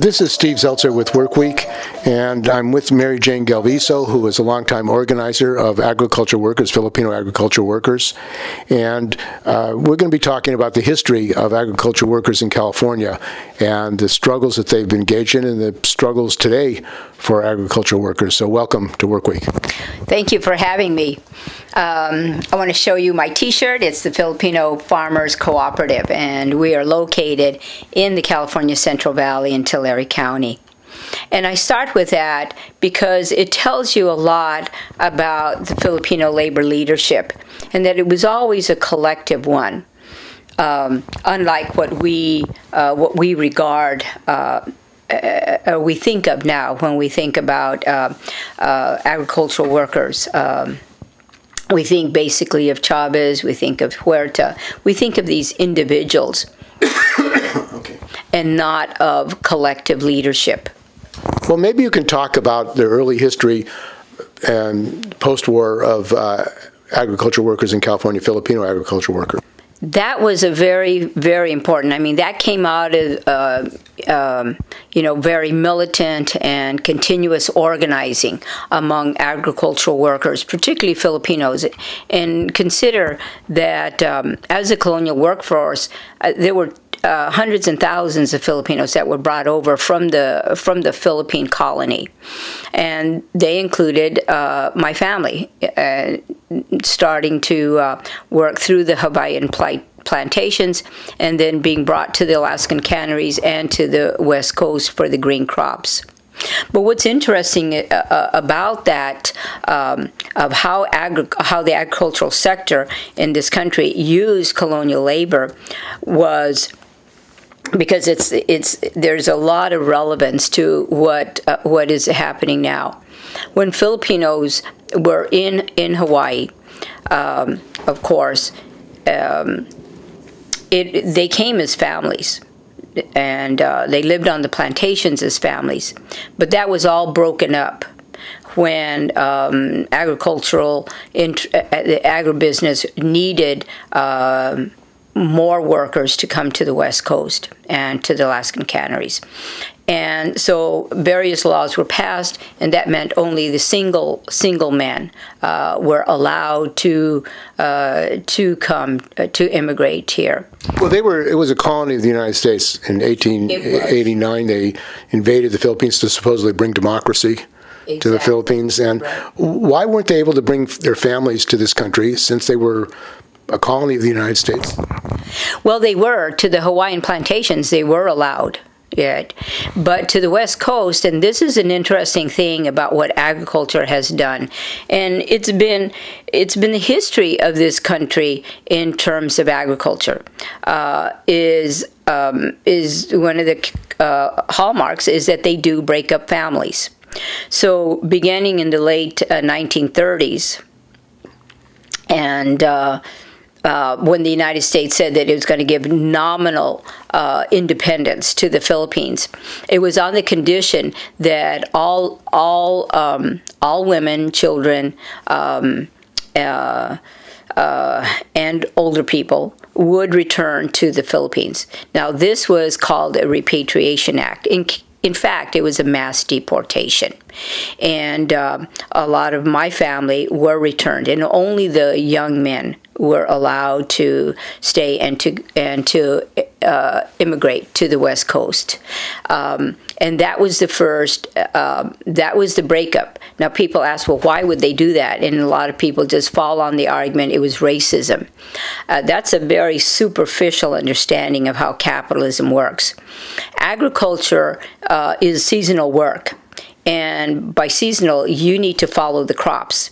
This is Steve Zeltzer with Workweek, and I'm with Mary Jane Galviso, who is a longtime organizer of agriculture workers, Filipino agriculture workers. And uh, we're going to be talking about the history of agriculture workers in California and the struggles that they've been engaged in and the struggles today for agriculture workers. So, welcome to Workweek. Thank you for having me. Um, I want to show you my t-shirt. It's the Filipino Farmers Cooperative, and we are located in the California Central Valley in Tulare County. And I start with that because it tells you a lot about the Filipino labor leadership and that it was always a collective one. Um, unlike what we uh, what we regard uh, uh, we think of now when we think about uh, uh, agricultural workers. Um, we think basically of Chavez, we think of Huerta, we think of these individuals okay. and not of collective leadership. Well, maybe you can talk about the early history and post war of uh, agriculture workers in California, Filipino agriculture workers. That was a very, very important. I mean, that came out of, uh, um, you know, very militant and continuous organizing among agricultural workers, particularly Filipinos. And consider that um, as a colonial workforce, uh, there were uh, hundreds and thousands of Filipinos that were brought over from the from the Philippine colony, and they included uh, my family, uh, starting to uh, work through the Hawaiian plight plantations and then being brought to the Alaskan canneries and to the west coast for the green crops. But what's interesting uh, uh about that, um, of how how the agricultural sector in this country used colonial labor, was because it's it's there's a lot of relevance to what uh, what is happening now. When Filipinos were in in Hawaii, um, of course, um, it they came as families. And uh, they lived on the plantations as families, but that was all broken up when um, agricultural, uh, the agribusiness needed um, more workers to come to the West Coast and to the Alaskan canneries. And so various laws were passed, and that meant only the single single men uh, were allowed to uh, to come uh, to immigrate here. Well, they were. It was a colony of the United States in 1889. They invaded the Philippines to supposedly bring democracy. Exactly. To the Philippines, and right. why weren't they able to bring their families to this country since they were a colony of the United States? Well, they were to the Hawaiian plantations. They were allowed yet. But to the West Coast, and this is an interesting thing about what agriculture has done, and it's been it's been the history of this country in terms of agriculture uh, is um, is one of the uh, hallmarks is that they do break up families. So beginning in the late uh, 1930s, and uh, when the United States said that it was going to give nominal uh, independence to the Philippines, it was on the condition that all all um, all women, children, um, uh, uh and older people would return to the Philippines. Now, this was called a Repatriation Act. In, in fact, it was a mass deportation. And uh, a lot of my family were returned, and only the young men were allowed to stay and to and to uh, immigrate to the West Coast, um, and that was the first. Uh, that was the breakup. Now people ask, well, why would they do that? And a lot of people just fall on the argument it was racism. Uh, that's a very superficial understanding of how capitalism works. Agriculture uh, is seasonal work and by seasonal, you need to follow the crops.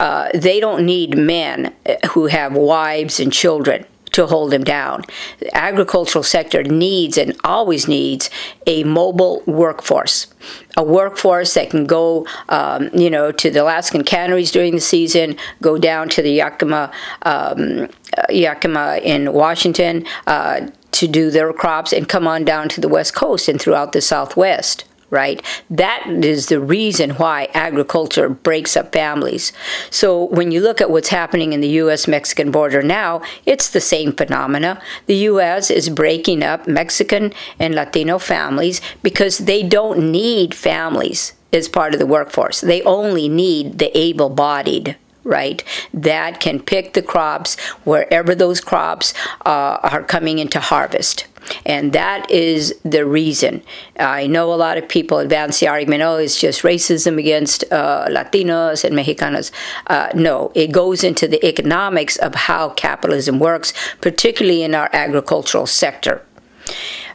Uh, they don't need men who have wives and children to hold them down. The agricultural sector needs and always needs a mobile workforce, a workforce that can go, um, you know, to the Alaskan canneries during the season, go down to the Yakima, um, Yakima in Washington uh, to do their crops, and come on down to the West Coast and throughout the Southwest right? That is the reason why agriculture breaks up families. So when you look at what's happening in the U.S. Mexican border now, it's the same phenomena. The U.S. is breaking up Mexican and Latino families because they don't need families as part of the workforce. They only need the able bodied right, that can pick the crops wherever those crops uh, are coming into harvest. And that is the reason. I know a lot of people advance the argument, oh, it's just racism against uh, Latinos and Mexicanos. Uh, no, it goes into the economics of how capitalism works, particularly in our agricultural sector.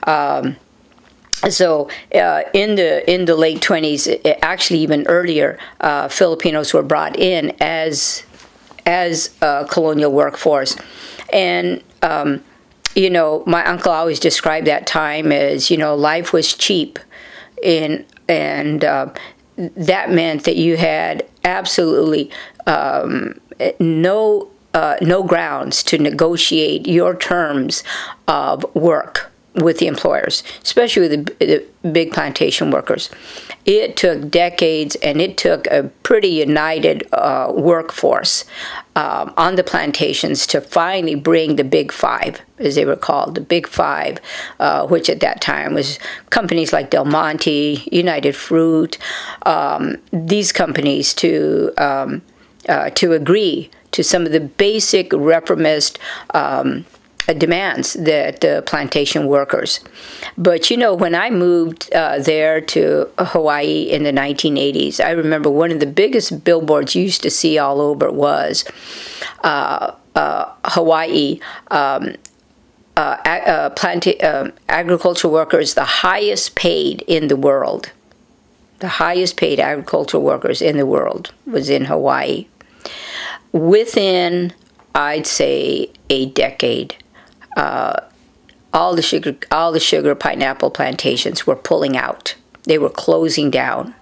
Um, so uh, in the in the late 20s actually even earlier uh, Filipinos were brought in as as a colonial workforce and um, you know, my uncle always described that time as, you know, life was cheap. In, and uh, that meant that you had absolutely um, no, uh, no grounds to negotiate your terms of work with the employers, especially with the, the, big plantation workers. It took decades and it took a pretty united uh, workforce um, on the plantations to finally bring the Big Five, as they were called, the Big Five, uh, which at that time was companies like Del Monte, United Fruit, um, these companies to um, uh, to agree to some of the basic reformist um, demands that the plantation workers. But you know, when I moved uh, there to Hawaii in the 1980s, I remember one of the biggest billboards you used to see all over was uh, uh Hawaii. Um, uh, uh, planta- um, agricultural workers, the highest paid in the world. The highest paid agricultural workers in the world was in Hawaii. Within, I'd say, a decade, uh, all the sugar, all the sugar pineapple plantations were pulling out. They were closing down,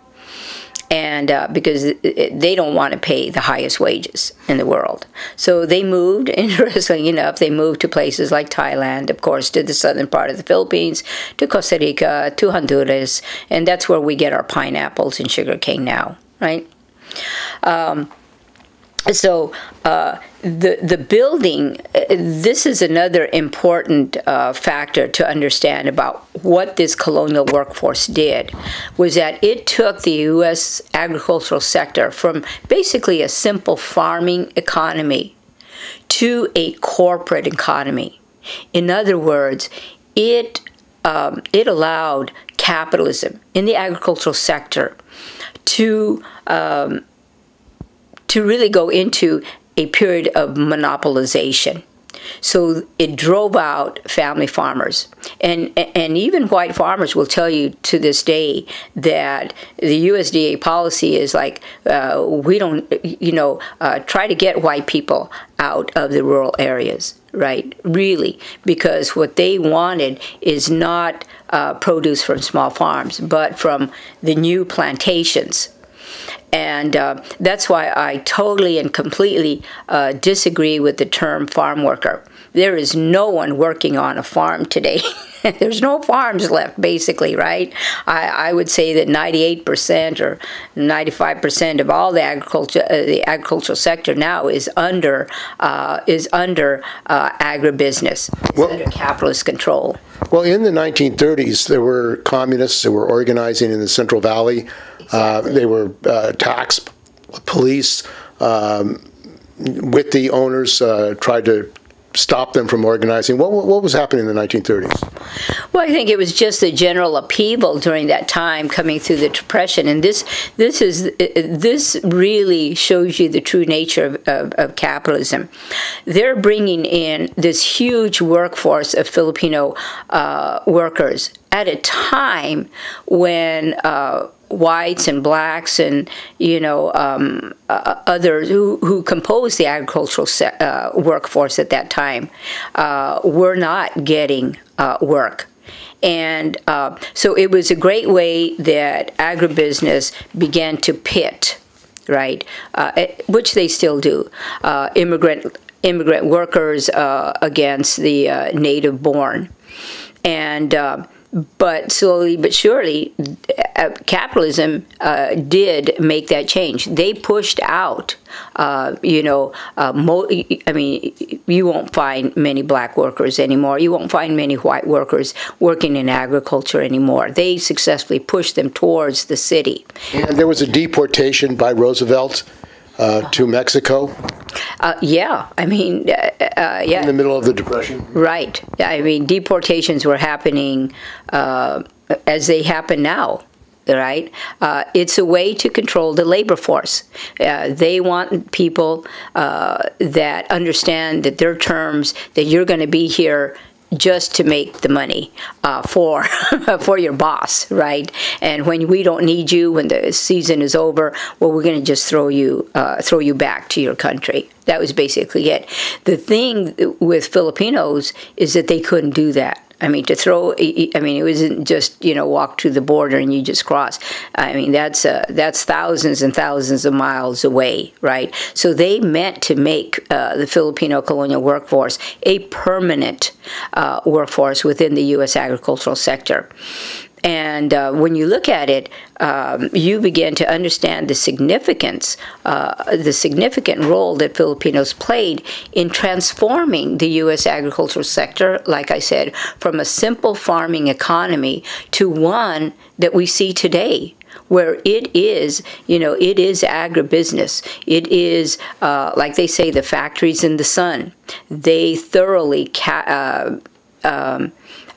and uh, because they don't want to pay the highest wages in the world, so they moved. Interestingly enough, they moved to places like Thailand, of course, to the southern part of the Philippines, to Costa Rica, to Honduras, and that's where we get our pineapples and sugar cane now, right? Um, so uh, the the building uh, this is another important uh, factor to understand about what this colonial workforce did was that it took the U.S. agricultural sector from basically a simple farming economy to a corporate economy. In other words, it um, it allowed capitalism in the agricultural sector to um, to really go into a period of monopolization. So it drove out family farmers, and and even white farmers will tell you to this day that the USDA policy is like uh, we don't, you know, uh, try to get white people out of the rural areas, right? Really, because what they wanted is not uh, produce from small farms, but from the new plantations and uh, that's why I totally and completely uh, disagree with the term farm worker. There is no one working on a farm today. There's no farms left, basically, right? I, I would say that 98% or 95% of all the agriculture, uh, the agricultural sector now is under uh, is under uh, agribusiness, well, under capitalist control. Well, in the 1930s, there were communists that were organizing in the Central Valley uh, they were uh, tax police um, with the owners uh, tried to stop them from organizing. What, what was happening in the 1930s? Well, I think it was just a general upheaval during that time coming through the depression, and this this is this really shows you the true nature of, of, of capitalism. They're bringing in this huge workforce of Filipino uh, workers at a time when uh, whites and blacks and you know um, uh, others who, who composed the agricultural uh, workforce at that time uh, were not getting uh, work. And uh, so it was a great way that agribusiness began to pit, right, uh, which they still do, immigrant immigrant workers against the native born. And but slowly but surely, uh, capitalism uh, did make that change. They pushed out, uh, you know, uh, I mean, you won't find many black workers anymore. You won't find many white workers working in agriculture anymore. They successfully pushed them towards the city. And there was a deportation by Roosevelt uh, to Mexico. Uh, yeah, I mean, uh, uh, yeah. In the middle of the Depression. Right. I mean, deportations were happening uh, as they happen now. Right, uh, it's a way to control the labor force. Uh, they want people that understand that their terms that you're going to be here just to make the money uh, for for your boss, right? And when we don't need you, when the season is over, well, we're going to just throw you uh, throw you back to your country. That was basically it. The thing with Filipinos is that they couldn't do that. I mean, to throw, I mean, it wasn't just, you know, walk to the border and you just cross. I mean, that's, uh, that's thousands and thousands of miles away, right? So they meant to make uh, the Filipino colonial workforce a permanent uh, workforce within the U.S. agricultural sector. And uh, when you look at it, um, you begin to understand the significance, uh, the significant role that Filipinos played in transforming the U.S. agricultural sector, like I said, from a simple farming economy to one that we see today where it is, you know, it is agribusiness. It is, uh, like they say, the factories in the sun. They thoroughly uh, um,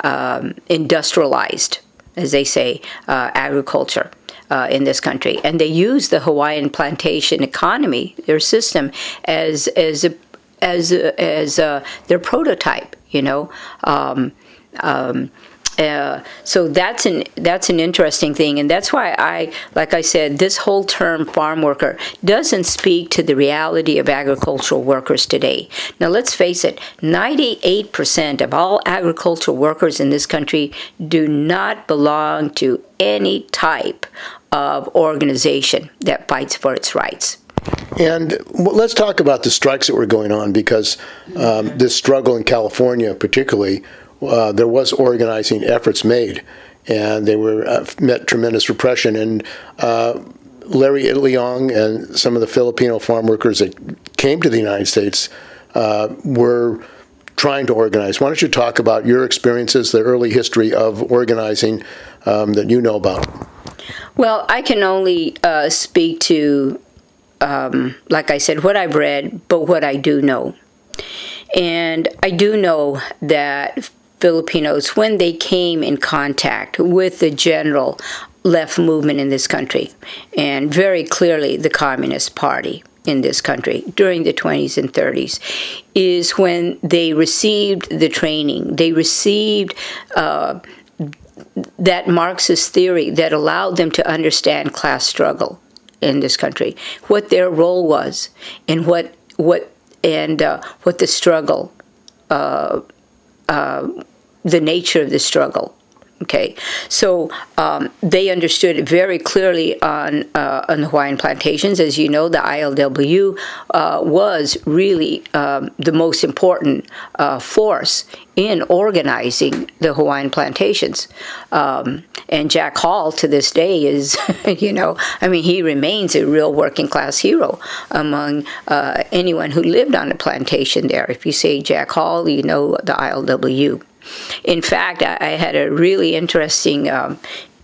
um, industrialized as they say, uh, agriculture. Uh, in this country, and they use the Hawaiian plantation economy, their system, as as a, as as a, their prototype. You know, um, um, uh, so that's an that's an interesting thing, and that's why I, like I said, this whole term farm worker doesn't speak to the reality of agricultural workers today. Now let's face it, 98% of all agricultural workers in this country do not belong to any type of organization that fights for its rights. And let's talk about the strikes that were going on because um, this struggle in California, particularly, uh, there was organizing efforts made, and they were uh, met tremendous repression. And uh, Larry Itliong and some of the Filipino farm workers that came to the United States uh, were trying to organize. Why don't you talk about your experiences, the early history of organizing um, that you know about? Well, I can only uh, speak to, um, like I said, what I've read, but what I do know. And I do know that Filipinos when they came in contact with the general left movement in this country, and very clearly the Communist Party in this country during the 20s and 30s, is when they received the training, they received uh, that Marxist theory that allowed them to understand class struggle in this country, what their role was, and what what and uh, what the struggle uh, uh, the nature of the struggle. Okay, so um, they understood it very clearly on uh, on the Hawaiian plantations. As you know, the ILWU uh, was really um, the most important uh, force in organizing the Hawaiian plantations. Um, and Jack Hall, to this day, is, you know, I mean, he remains a real working class hero among uh, anyone who lived on a plantation there. If you say Jack Hall, you know the ILWU. In fact, I, I had a really interesting um,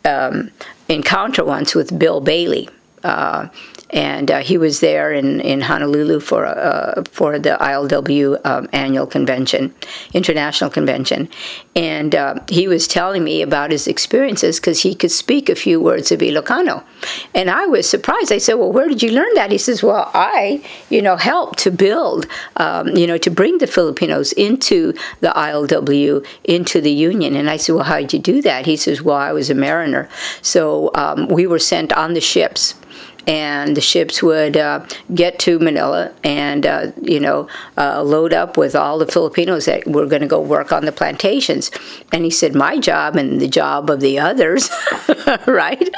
um, encounter once with Bill Bailey. Uh, and uh, he was there in, in Honolulu for uh, for the ILW um, annual convention, international convention, and uh, he was telling me about his experiences because he could speak a few words of Ilocano, and I was surprised. I said, "Well, where did you learn that?" He says, "Well, I, you know, helped to build, um, you know, to bring the Filipinos into the ILW, into the union." And I said, "Well, how did you do that?" He says, "Well, I was a mariner, so um, we were sent on the ships." And the ships would uh, get to Manila and uh, you know uh, load up with all the Filipinos that were going to go work on the plantations. And he said, my job and the job of the others, right,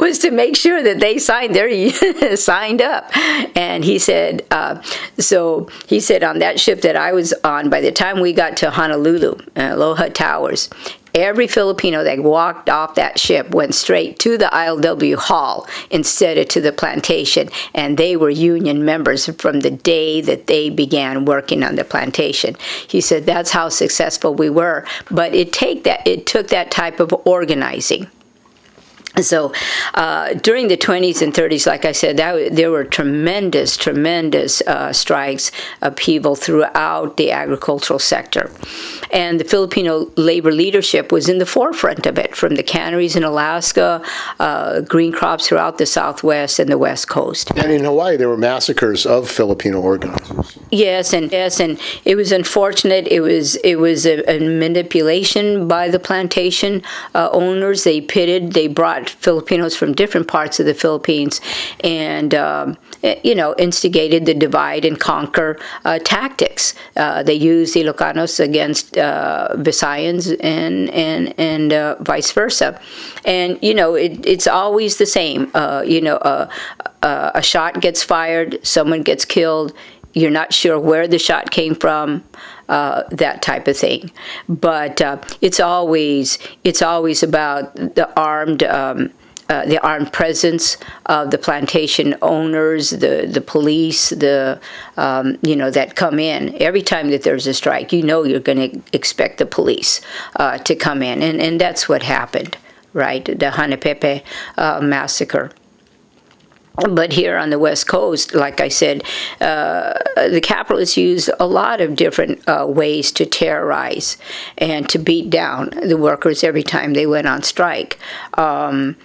was to make sure that they signed their signed up. And he said, uh, so he said on that ship that I was on, by the time we got to Honolulu, uh, Aloha Towers, every Filipino that walked off that ship went straight to the ILW hall instead of to the plantation, and they were union members from the day that they began working on the plantation. He said that's how successful we were, but it take that it took that type of organizing. So uh, during the 20s and 30s, like I said, that, there were tremendous, tremendous uh, strikes, upheaval throughout the agricultural sector. And the Filipino labor leadership was in the forefront of it, from the canneries in Alaska, uh, green crops throughout the Southwest and the West Coast. And in Hawaii, there were massacres of Filipino organizers. Yes, and yes, and it was unfortunate. It was it was a, a manipulation by the plantation uh, owners. They pitted, they brought Filipinos from different parts of the Philippines, and um, eh, you know instigated the divide and conquer uh, tactics. Uh, they used Ilocanos against uh, Visayans and and and uh, vice versa, and you know it, it's always the same. Uh, you know, uh, a shot gets fired, someone gets killed. You're not sure where the shot came from. Uh, that type of thing. But uh, it's always it's always about the armed. Um, uh, the armed presence of the plantation owners, the the police, the um, you know that come in every time that there's a strike. You know you're going to expect the police uh, to come in, and and that's what happened, right? The Hanapepe uh, massacre. But here on the West Coast, like I said, uh, the capitalists used a lot of different uh, ways to terrorize and to beat down the workers every time they went on strike. Um,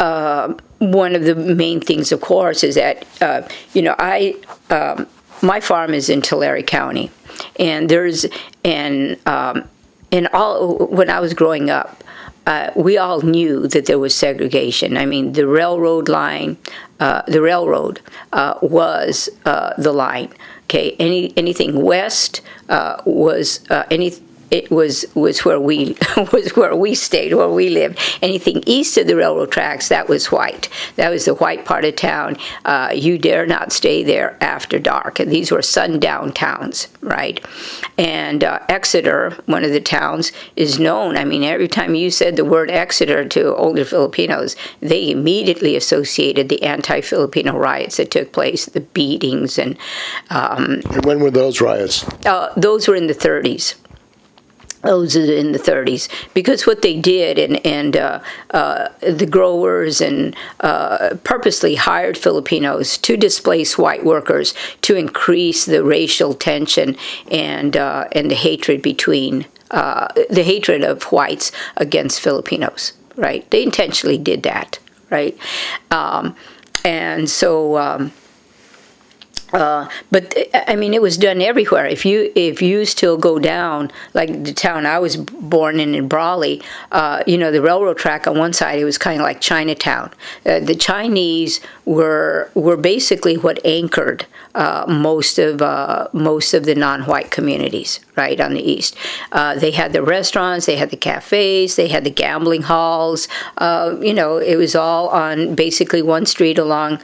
uh, one of the main things, of course, is that, uh, you know, I, um, my farm is in Tulare County, and there's, and, um, and all, when I was growing up, uh, we all knew that there was segregation. I mean, the railroad line, uh, the railroad uh, was uh, the line. Okay, any anything west uh, was uh, any it was was where we was where we stayed, where we lived. Anything east of the railroad tracks, that was white. That was the white part of town. Uh, you dare not stay there after dark. And these were sundown towns, right? And uh, Exeter, one of the towns, is known. I mean, every time you said the word Exeter to older Filipinos, they immediately associated the anti-Filipino riots that took place, the beatings, and. Um, and when were those riots? Uh, those were in the 30s those in the 30s because what they did and and uh, uh, the growers and uh, purposely hired Filipinos to displace white workers to increase the racial tension and uh, and the hatred between uh, the hatred of whites against Filipinos right? They intentionally did that right? Um, and so um, uh, but I mean, it was done everywhere. If you if you still go down, like the town I was born in in Brawley, uh, you know, the railroad track on one side, it was kind of like Chinatown. Uh, the Chinese were were basically what anchored uh, most of uh, most of the non-white communities, right on the east. Uh, they had the restaurants, they had the cafes, they had the gambling halls. you know, it was all on basically one street along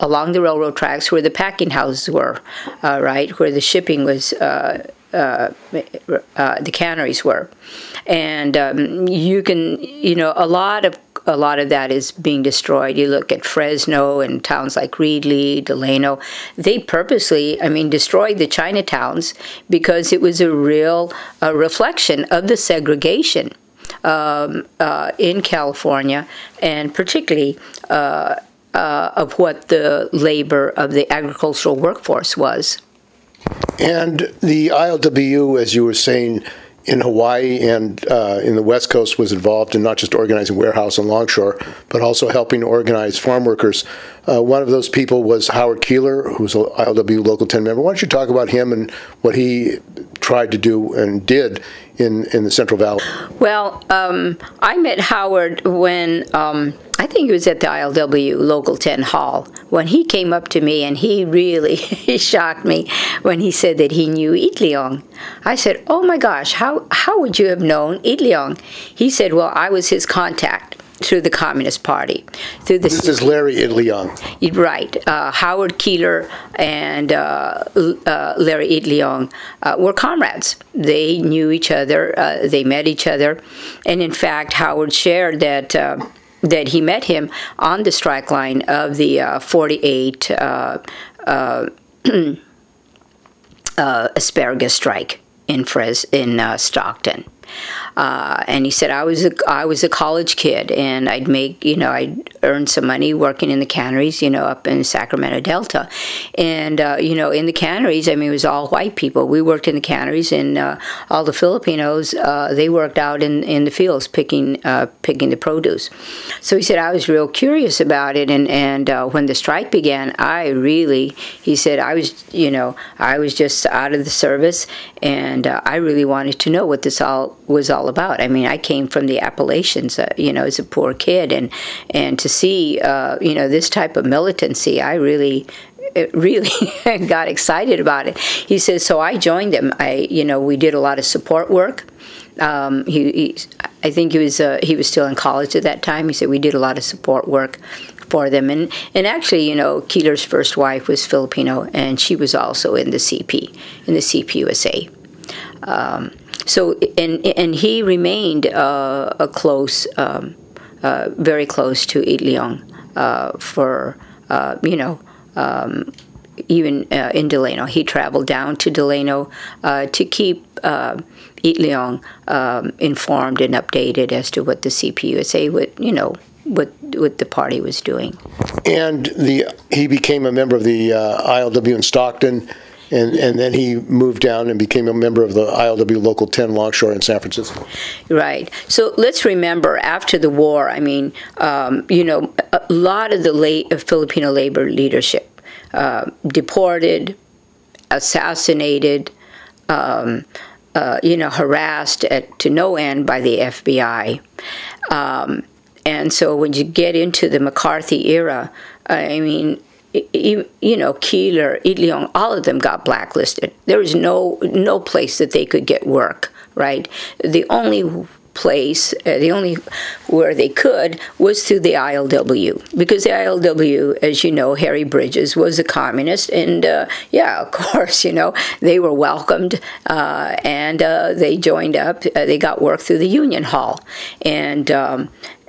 along the railroad tracks where the packing houses were, uh, right, where the shipping was, uh, uh, uh, the canneries were. And um, you can, you know, a lot of a lot of that is being destroyed. You look at Fresno and towns like Reedley, Delano. They purposely, I mean, destroyed the Chinatowns because it was a real uh, reflection of the segregation um, uh, in California, and particularly uh, uh, of what the labor of the agricultural workforce was. And the ILWU, as you were saying, in Hawaii and uh, in the West Coast was involved in not just organizing warehouse and longshore, but also helping organize farm workers. Uh, one of those people was Howard Keeler, who was an ILW Local 10 member. Why don't you talk about him and what he tried to do and did in, in the Central Valley? Well, um, I met Howard when um, I think it was at the ILW Local 10 Hall when he came up to me and he really shocked me when he said that he knew Itliong. I said, "Oh my gosh, how how would you have known Itliong?" He said, "Well, I was his contact." through the Communist Party. Through the This is Larry Itliong. Right. Uh, Howard Keeler and uh, uh, Larry uh, were comrades. They knew each other. Uh, they met each other. And in fact, Howard shared that. Uh, that he met him on the strike line of the uh, 48 uh, uh, asparagus strike in Fres in Stockton. Uh, and he said I was a, I was a college kid and I'd make you know I'd earn some money working in the canneries you know up in Sacramento Delta, and uh, you know in the canneries I mean it was all white people. We worked in the canneries and uh, all the Filipinos uh, they worked out in, in the fields picking uh, picking the produce. So he said I was real curious about it and and uh, when the strike began I really he said I was you know I was just out of the service and I really wanted to know what this all was all about. I mean, I came from the Appalachians, uh, you know, as a poor kid, and and to see, uh, you know, this type of militancy, I really really got excited about it. He says, so I joined them. I, you know, we did a lot of support work. Um, he, he, I think he was uh, he was still in college at that time. He said we did a lot of support work for them, and and actually, you know, Keeler's first wife was Filipino, and she was also in the CP in the CPUSA. Um, so and and he remained uh, a close, um, uh, very close to Itliong uh, for uh, you know. Um, even uh, in Delano, he traveled down to Delano uh, to keep uh, Itliong um, informed and updated as to what the CPUSA would, you know, what what the party was doing. And the he became a member of the ILW in Stockton and, and then he moved down and became a member of the ILW Local 10 Longshore in San Francisco. Right. So let's remember after the war, I mean, um, you know, a lot of the late Filipino labor leadership uh, deported, assassinated, um, uh, you know, harassed at, to no end by the FBI. Um, and so when you get into the McCarthy era, I mean, you, know, Keeler, Itliong, all of them got blacklisted. There was no no place that they could get work. Right. The only place, uh, the only where they could was through the ILW because the ILW, as you know, Harry Bridges was a communist, and uh, yeah, of course, you know, they were welcomed uh, and uh, they joined up. Uh, they got work through the Union Hall, and um,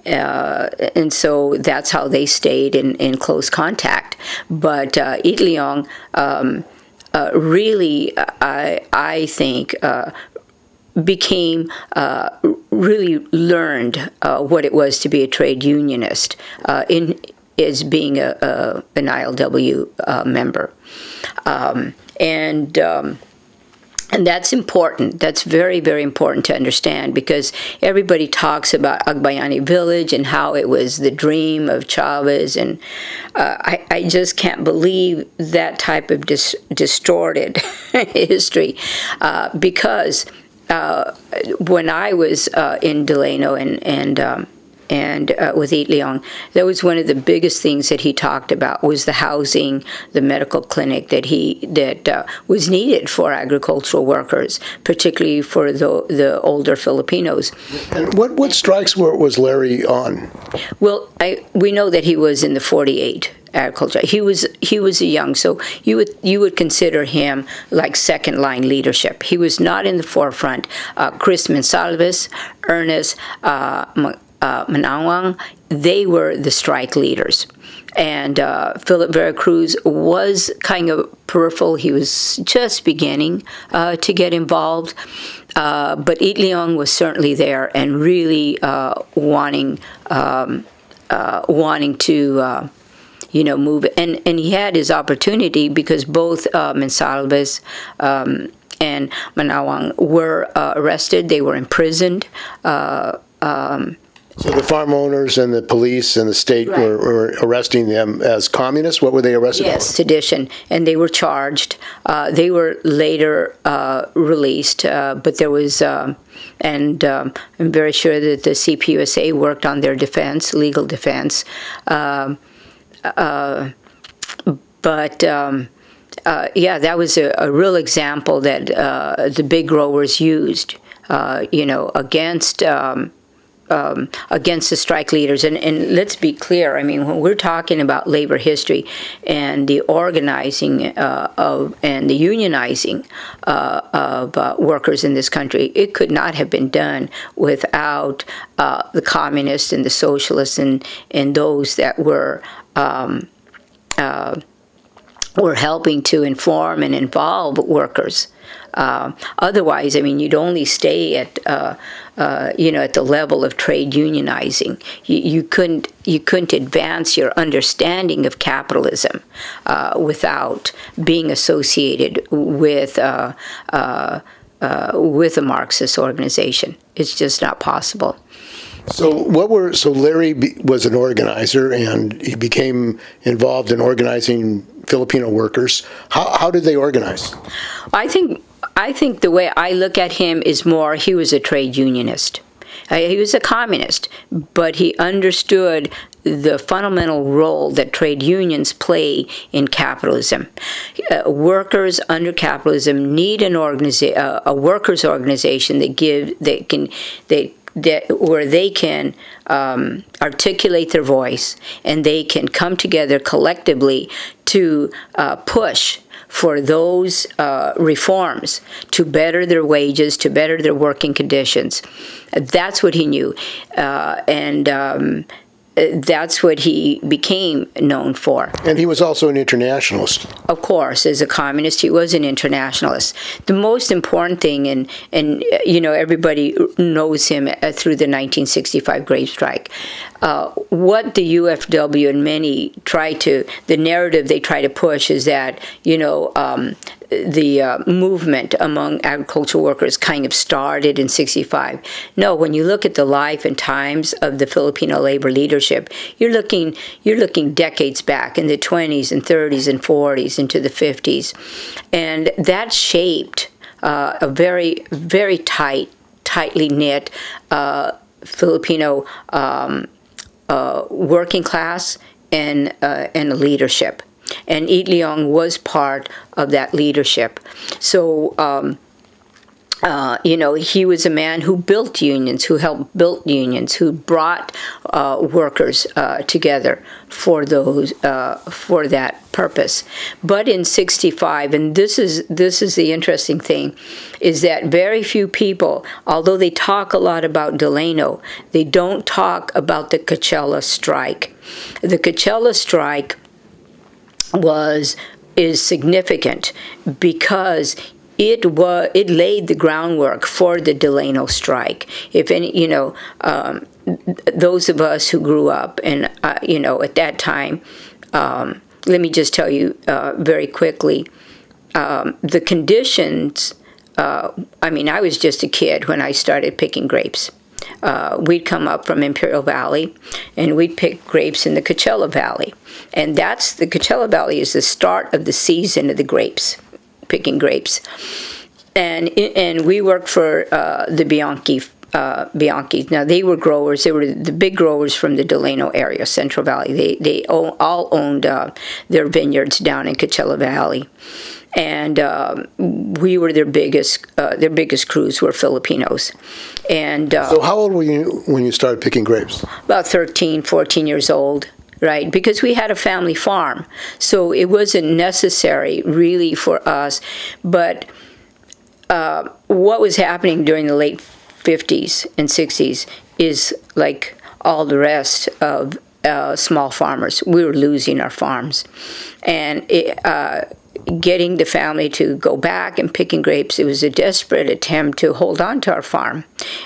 uh, and so that's how they stayed in, in close contact. But uh, Itliong um, uh, really, I, I think, uh, became uh, really learned uh, what it was to be a trade unionist uh, in as being a, a an ILW member, um, and. Um, and that's important. That's very, very important to understand because everybody talks about Agbayani Village and how it was the dream of Chavez. And uh, I, I, just can't believe that type of dis distorted history uh, because uh, when I was uh, in Delano and, and um, and uh, with Itliong, that was one of the biggest things that he talked about was the housing, the medical clinic that he that uh, was needed for agricultural workers, particularly for the the older Filipinos. And what what strikes were, was Larry on? Well, I, we know that he was in the 48 agriculture. He was he was a young, so you would you would consider him like second line leadership. He was not in the forefront. Uh, Chris Mensalvas, Ernest. Uh, uh, Mangaoang, they were the strike leaders. And uh, Philip Vera Cruz was kind of peripheral. He was just beginning uh, to get involved. Uh, but Itliong was certainly there and really uh, wanting um, uh, wanting to uh, you know, move. And, and he had his opportunity because both uh, um, and Mangaoang were uh, arrested. They were imprisoned. Uh, um, so the farm owners and the police and the state right. were, were, arresting them as communists. What were they arrested yes, for? sedition, and they were charged. Uh, they were later uh, released, uh, but there was, um, and um, I'm very sure that the CPUSA worked on their defense, legal defense. Um, uh, but um, uh, yeah, that was a, a real example that uh, the big growers used, you know, against. Um, um, against the strike leaders. And, and let's be clear. I mean, when we're talking about labor history and the organizing uh, of and the unionizing uh, of uh, workers in this country, it could not have been done without uh, the communists and the socialists and and those that were. Um, uh, were helping to inform and involve workers. Uh, otherwise, I mean, you'd only stay at uh, uh, you know at the level of trade unionizing. You, you, couldn't you couldn't advance your understanding of capitalism uh, without being associated with uh, uh, with a Marxist organization. It's just not possible. So what were so Larry was an organizer and he became involved in organizing Filipino workers. How, how did they organize? I think I think the way I look at him is more he was a trade unionist. Uh, he was a communist, but he understood the fundamental role that trade unions play in capitalism. Uh, workers under capitalism need an organiza- uh, a workers organization that give that can that that where they can um, articulate their voice and they can come together collectively to uh, push for those uh, reforms to better their wages, to better their working conditions. That's what he knew, uh, and um, that's what he became known for. And he was also an internationalist. Of course, as a communist, he was an internationalist. The most important thing, and and you know everybody knows him uh, through the 1965 Grape Strike. Uh, what the UFW and many try to, the narrative they try to push is that you know um, the uh, movement among agricultural workers kind of started in 65. No, when you look at the life and times of the Filipino labor leadership, you're looking you're looking decades back in the 20s and 30s and 40s into the 50s, and that shaped uh, a very very tight, tightly knit uh, Filipino um, uh, working class and uh, and leadership and Itliong was part of that leadership. So, um, uh, you know, he was a man who built unions, who helped build unions, who brought uh, workers uh, together for those uh, for that purpose. But in '65, and this is this is the interesting thing, is that very few people, although they talk a lot about Delano, they don't talk about the Coachella strike. The Coachella strike was is significant because it was it laid the groundwork for the Delano strike. If any, you know, um, those of us who grew up and uh, you know at that time, um, let me just tell you uh, very quickly, um, the conditions. Uh, I mean, I was just a kid when I started picking grapes uh, we'd come up from Imperial Valley and we'd pick grapes in the Coachella Valley. And that's the Coachella Valley is the start of the season of the grapes, picking grapes. And, and we worked for uh, the Bianchi uh, Bianchi. Now they were growers. They were the big growers from the Delano area, Central Valley. They they all owned uh, their vineyards down in Coachella Valley, and um, we were their biggest uh, their biggest crews were Filipinos. And uh, so, how old were you when you started picking grapes? About 13, 14 years old. Right, because we had a family farm, so it wasn't necessary really for us. But uh, what was happening during the late 50s and 60s is like all the rest of uh, small farmers. We were losing our farms, and it, uh, getting the family to go back and picking grapes, it was a desperate attempt to hold on to our farm.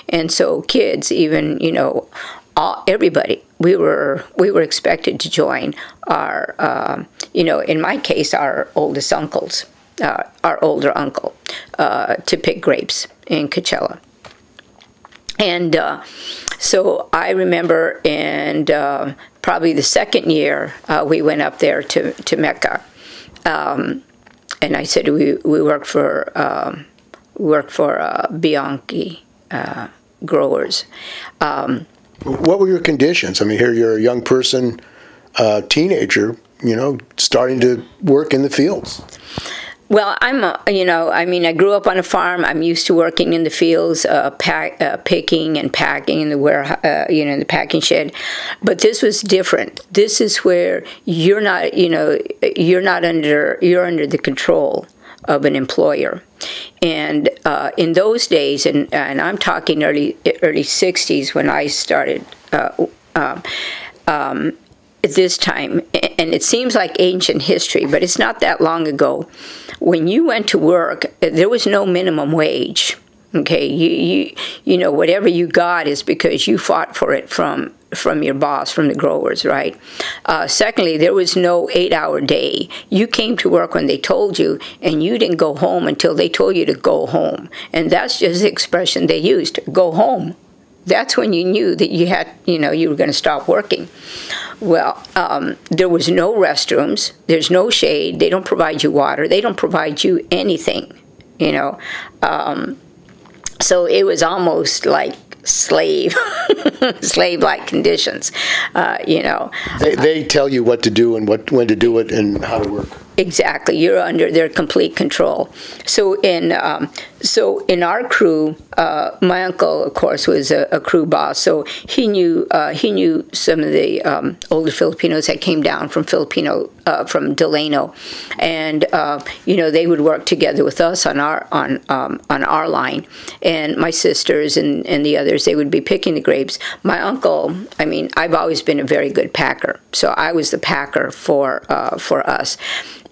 And so kids, even, you know, all, everybody, we were we were expected to join our, uh, you know, in my case, our oldest uncles, uh, our older uncle, uh, to pick grapes in Coachella. And uh, so I remember, and uh, probably the second year, uh, we went up there to, to Mecca um, and I said we we work for um, work for Bianchi growers. Um, what were your conditions? I mean, here you're a young person, uh, teenager, you know, starting to work in the fields. Well, I'm, a, you know, I mean, I grew up on a farm. I'm used to working in the fields, uh, pack, uh, picking and packing in the warehouse, uh, you know, in the packing shed. But this was different. This is where you're not, you know, you're not under, you're under the control of an employer. And uh, in those days, and, and I'm talking early early 60s when I started uh, um, um, this time, and it seems like ancient history, but it's not that long ago. When you went to work, there was no minimum wage. Okay, you you you know whatever you got is because you fought for it from from your boss, from the growers, right? Uh, secondly, there was no eight-hour day. You came to work when they told you, and you didn't go home until they told you to go home. And that's just the expression they used: "Go home." That's when you knew that you had, you know, you were going to stop working. Well, um, there was no restrooms. There's no shade. They don't provide you water. They don't provide you anything, you know. Um, so it was almost like slave, slave-like conditions, uh, you know. They, they tell you what to do and what when to do it and how to work. Exactly, you're under their complete control. So in um, so in our crew, uh, my uncle, of course, was a, a crew boss. So he knew uh, he knew some of the um, older Filipinos that came down from Filipino uh, from Delano, and uh, you know they would work together with us on our on um, on our line, and my sisters and and the others they would be picking the grapes. My uncle, I mean, I've always been a very good packer, so I was the packer for uh, for us.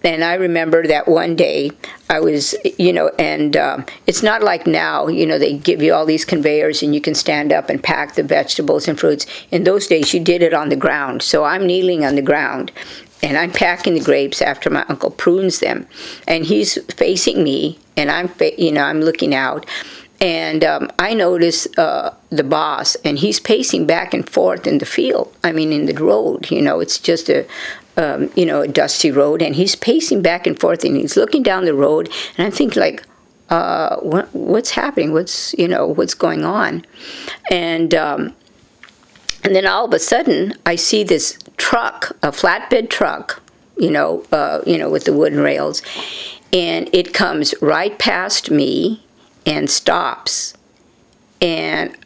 And I remember that one day I was, you know, and um, it's not like now, you know, they give you all these conveyors and you can stand up and pack the vegetables and fruits. In those days, you did it on the ground. So I'm kneeling on the ground and I'm packing the grapes after my uncle prunes them. And he's facing me and I'm, you know, I'm looking out. And um, I notice uh, the boss, and he's pacing back and forth in the field. I mean, in the road. You know, it's just a, um, you know, a dusty road, and he's pacing back and forth, and he's looking down the road, and I'm thinking like, uh, what, what's happening? What's you know, what's going on? And um, and then all of a sudden, I see this truck, a flatbed truck, you know, uh, you know, with the wooden rails, and it comes right past me and stops, and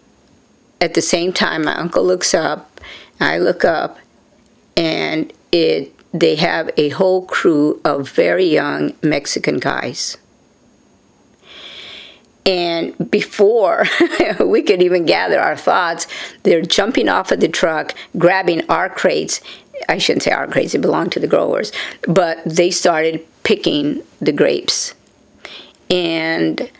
at the same time, my uncle looks up, I look up, and it they have a whole crew of very young Mexican guys. And before we could even gather our thoughts, they're jumping off of the truck, grabbing our crates. I shouldn't say our crates, it belonged to the growers, but they started picking the grapes. And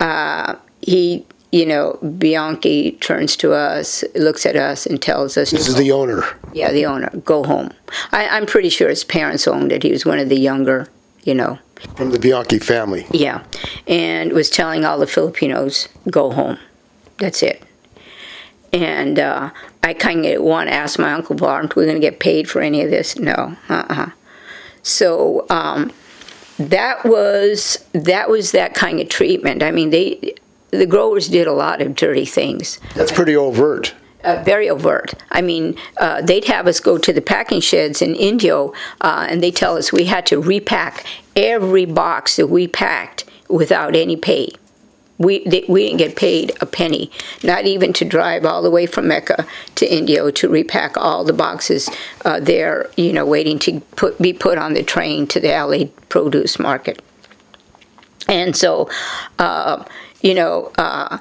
uh, he you know, Bianchi turns to us, looks at us, and tells us. This is the owner. Yeah, the owner. Go home. I, I'm pretty sure his parents owned it. He was one of the younger, you know. From the Bianchi family. Yeah, and was telling all the Filipinos, go home. That's it. And uh, I kind of want to ask my uncle, well, aren't we going to get paid for any of this? No. Uh-uh. So um, that was that was that kind of treatment. I mean, they the growers did a lot of dirty things. That's pretty overt. Uh, very overt. I mean, uh, they'd have us go to the packing sheds in Indio, uh, and they tell us we had to repack every box that we packed without any pay. We, they, we didn't get paid a penny, not even to drive all the way from Mecca to Indio to repack all the boxes uh, there, you know, waiting to put, be put on the train to the LA produce market. And so, uh, you know. Uh,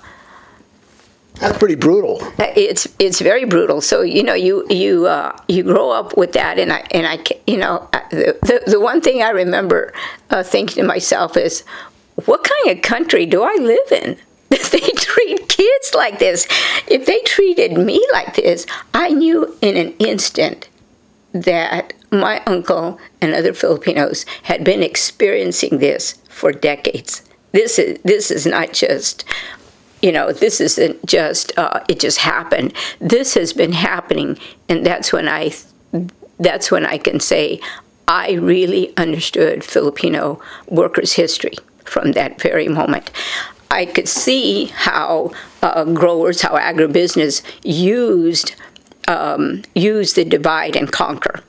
that's pretty brutal. It's it's very brutal. So you know you you uh, you grow up with that, and I and I you know the the, the one thing I remember uh, thinking to myself is, what kind of country do I live in? That they treat kids like this. If they treated me like this, I knew in an instant that my uncle and other Filipinos had been experiencing this for decades. This is this is not just you know this isn't just uh, it just happened. This has been happening, and that's when I that's when I can say I really understood Filipino workers' history from that very moment. I could see how uh, growers, how agribusiness used um, used the divide and conquer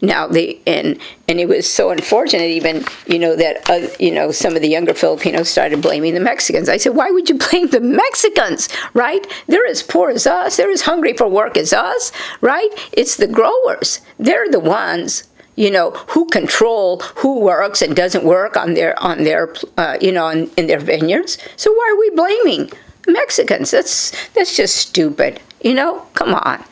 now they and and it was so unfortunate even you know that uh, you know some of the younger Filipinos started blaming the Mexicans. I said, why would you blame the Mexicans? Right? They're as poor as us. They're as hungry for work as us. Right? It's the growers. They're the ones you know who control who works and doesn't work on their on their uh, you know in, in their vineyards. So why are we blaming Mexicans? That's that's just stupid. You know, come on.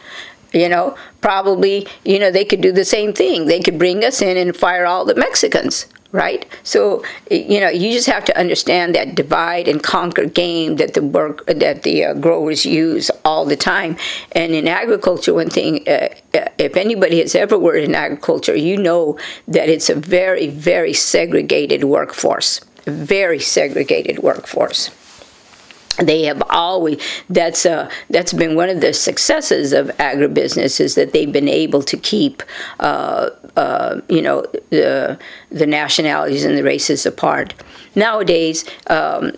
You know, probably, you know, they could do the same thing. They could bring us in and fire all the Mexicans, right? So, you know, you just have to understand that divide and conquer game that the work that the uh, growers use all the time. And in agriculture, one thing, uh, uh if anybody has ever worked in agriculture, you know that it's a very, very segregated workforce. Very segregated workforce they have always that's uh, that's been one of the successes of agribusiness is that they've been able to keep uh, uh, you know the the nationalities and the races apart. Nowadays, um,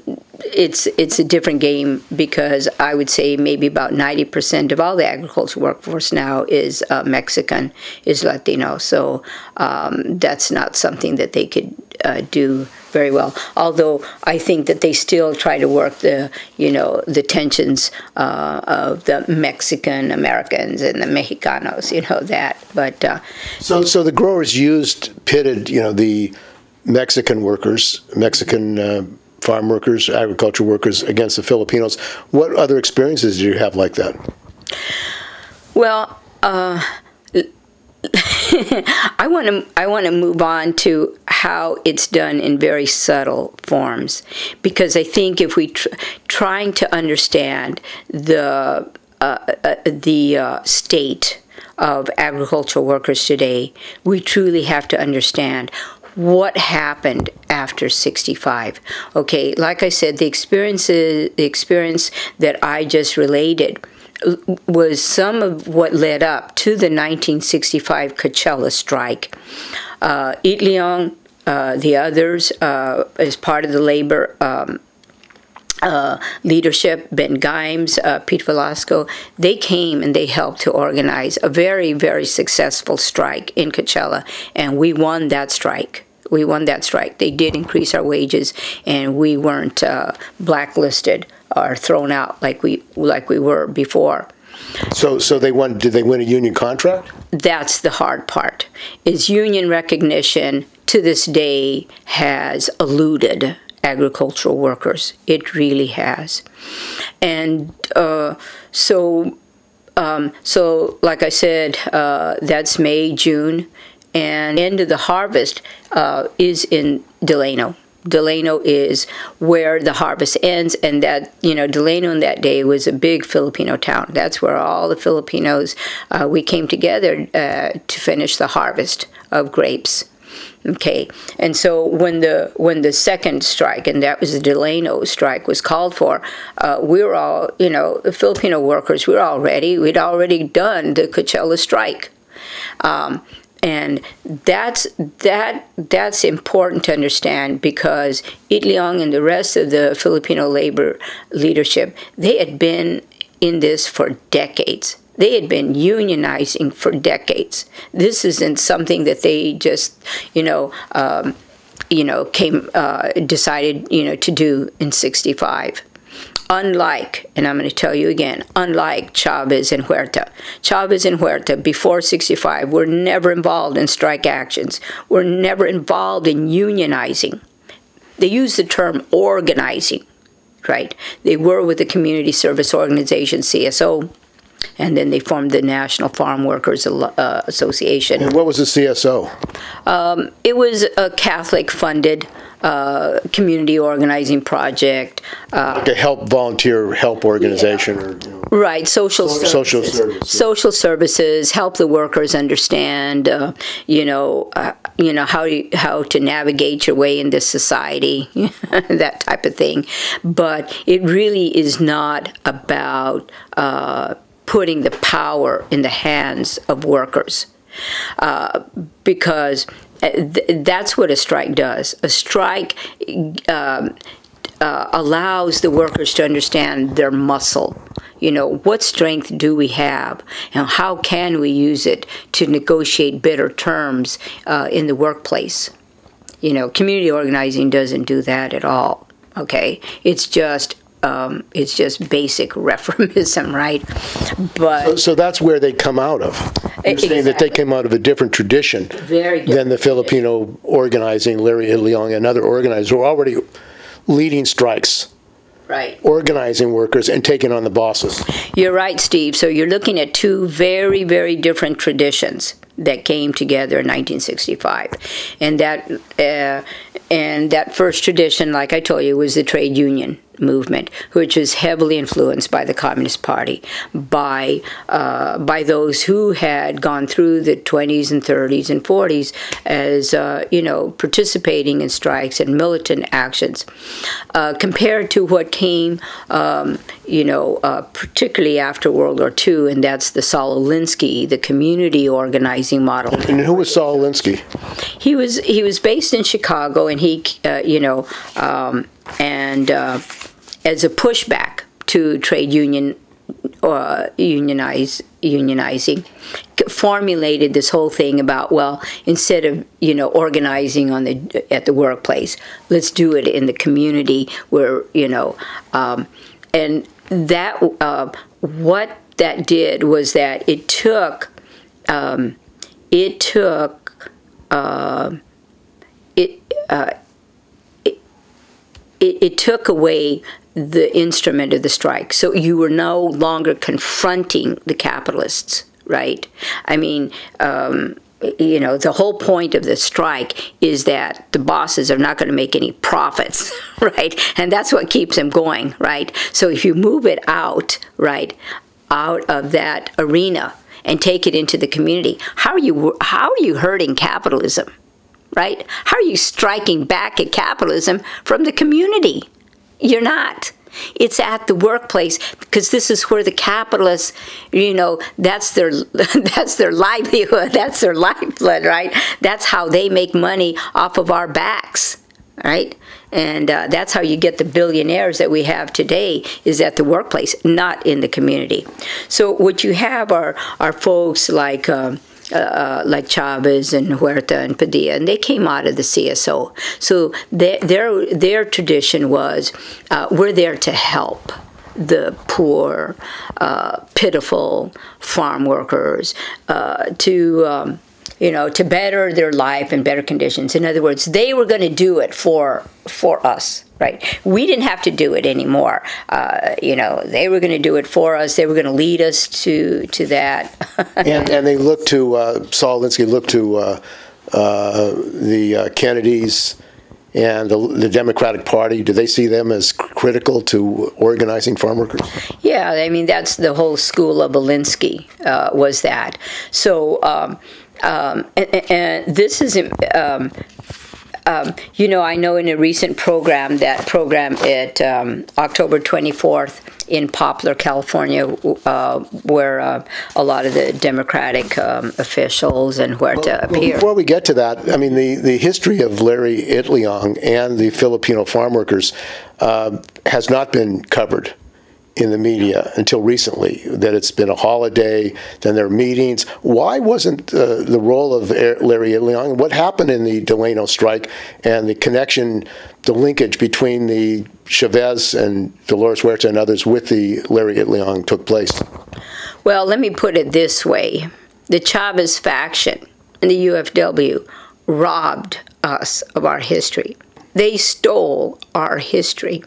it's it's a different game because I would say maybe about ninety percent of all the agricultural workforce now is uh, Mexican, is Latino. So um, that's not something that they could uh, do very well. Although I think that they still try to work the you know the tensions uh, of the Mexican Americans and the Mexicanos, you know that. But uh, so so the growers used pitted you know the Mexican workers, Mexican. Uh, farm workers, agriculture workers against the Filipinos. What other experiences do you have like that? Well, uh, I want to I want to move on to how it's done in very subtle forms. Because I think if we tr trying to understand the uh, uh, the uh, state of agricultural workers today, we truly have to understand what happened after 65 okay like i said the experiences the experience that i just related was some of what led up to the 1965 Coachella strike. Uh, Itliong, uh, the others, uh, as part of the labor um, uh, leadership, Ben Gines, uh, Pete Velasco, they came and they helped to organize a very, very successful strike in Coachella, and we won that strike. We won that strike. They did increase our wages, and we weren't uh, blacklisted are thrown out like we like we were before. So, so they won. Did they win a union contract? That's the hard part. Is union recognition to this day has eluded agricultural workers. It really has, and uh, so. Um, so, like I said, uh, that's May, June, and end of the harvest uh, is in Delano. Delano is where the harvest ends, and that you know Delano in that day was a big Filipino town. That's where all the Filipinos uh, we came together uh, to finish the harvest of grapes. Okay, and so when the when the second strike, and that was the Delano strike, was called for, uh, we were all you know Filipino workers. We were all ready. We'd already done the Coachella strike. Um, and that's that that's important to understand because Itliong and the rest of the Filipino labor leadership they had been in this for decades. They had been unionizing for decades. This isn't something that they just, you know, um, you know, came uh, decided, you know, to do in '65 unlike, and I'm going to tell you again, unlike Chavez and Huerta. Chavez and Huerta, before 65, were never involved in strike actions, were never involved in unionizing. They used the term organizing, right? They were with the Community Service Organization, CSO, and then they formed the National Farm Workers uh, Association. And what was the CSO? Um, it was a Catholic funded uh, community organizing project. Uh, like a help volunteer help organization yeah. or you know, right social services. social services social services help the workers understand uh, you know uh, you know how you, how to navigate your way in this society that type of thing but it really is not about uh, putting the power in the hands of workers uh, because uh, that's what a strike does. A strike um, uh, allows the workers to understand their muscle. you know, what strength do we have, and how can we use it to negotiate better terms uh, in the workplace? You know, community organizing doesn't do that at all. Okay, it's just um, it's just basic reformism, right? But So, so that's where they come out of. You're saying that they came out of a different tradition Very than the Filipino organizing, Larry Itliong and other organizers who are already leading strikes, right. organizing workers, and taking on the bosses. You're right, Steve. So you're looking at two very, very different traditions that came together in 1965, and that uh, and that first tradition, like I told you, was the trade union movement, which was heavily influenced by the Communist Party, by uh, by those who had gone through the 20s and 30s and 40s as uh, you know participating in strikes and militant actions, uh, compared to what came, um, you know, uh, particularly after World War II, and that's the Saul Alinsky, the community organizing model. And who was Saul Alinsky? He was he was based in Chicago, and he, uh, you know, um, and uh, as a pushback to trade union uh, unionize unionizing, formulated this whole thing about well, instead of you know organizing on the at the workplace, let's do it in the community where you know, um, and that uh, what that did was that it took um, it took uh, it, uh, it it took away the instrument of the strike. So you were no longer confronting the capitalists, right? I mean. Um, you know, the whole point of the strike is that the bosses are not going to make any profits, right? And that's what keeps them going, right? So if you move it out, right, out of that arena and take it into the community, how are you how are you hurting capitalism? Right? How are you striking back at capitalism from the community? You're not. It's at the workplace because this is where the capitalists, you know, that's their that's their livelihood, that's their lifeblood, right? That's how they make money off of our backs, right? And uh, that's how you get the billionaires that we have today is at the workplace, not in the community. So what you have are are folks like. Um, uh, like Chavez and Huerta and Padilla, and they came out of the CSO. So their their, their tradition was uh, we're there to help the poor, uh, pitiful farm workers uh, to. Um, you know, to better their life and better conditions. In other words, they were going to do it for for us, right? We didn't have to do it anymore. Uh, you know, they were going to do it for us. They were going to lead us to to that. And, and they look to, uh, Saul Alinsky looked to uh, uh, the uh, Kennedys and the, the Democratic Party. Do they see them as critical to organizing farm workers? Yeah, I mean that's the whole school of Alinsky uh, was that. So, um, um, and, and this is, um, um, you know, I know in a recent program, that program at um, October 24th in Poplar, California, uh, where uh, a lot of the Democratic um, officials and where to appear. Before we get to that, I mean, the, the history of Larry Itliong and the Filipino farm workers uh, has not been covered in the media until recently, that it's been a holiday, then there are meetings. Why wasn't uh, the role of Larry Itliong, what happened in the Delano strike and the connection, the linkage between the Chavez and Dolores Huerta and others with the Larry Itliong took place? Well, let me put it this way. The Chavez faction and the UFW robbed us of our history. They stole our history.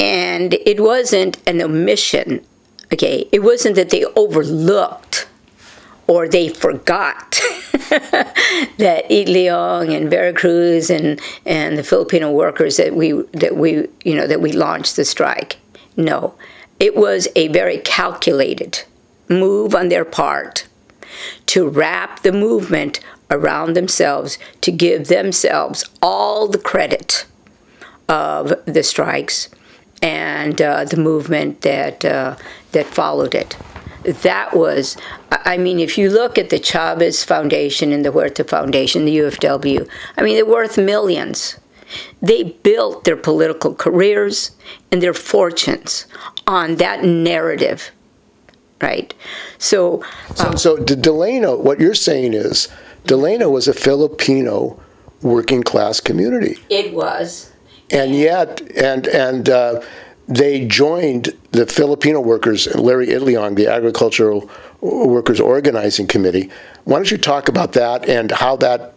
And it wasn't an omission, okay? It wasn't that they overlooked or they forgot that Itliong and Vera Cruz and, and the Filipino workers that we that we you know that we launched the strike. No. It was a very calculated move on their part to wrap the movement around themselves to give themselves all the credit of the strikes and uh, the movement that uh, that followed it. That was, I mean, if you look at the Chavez Foundation and the Huerta Foundation, the UFW, I mean, they're worth millions. They built their political careers and their fortunes on that narrative, right? So, so, so Delano, what you're saying is Delano was a Filipino working class community. It was. And yet, and and uh, they joined the Filipino workers, Larry Itliong, the Agricultural Workers Organizing Committee. Why don't you talk about that and how that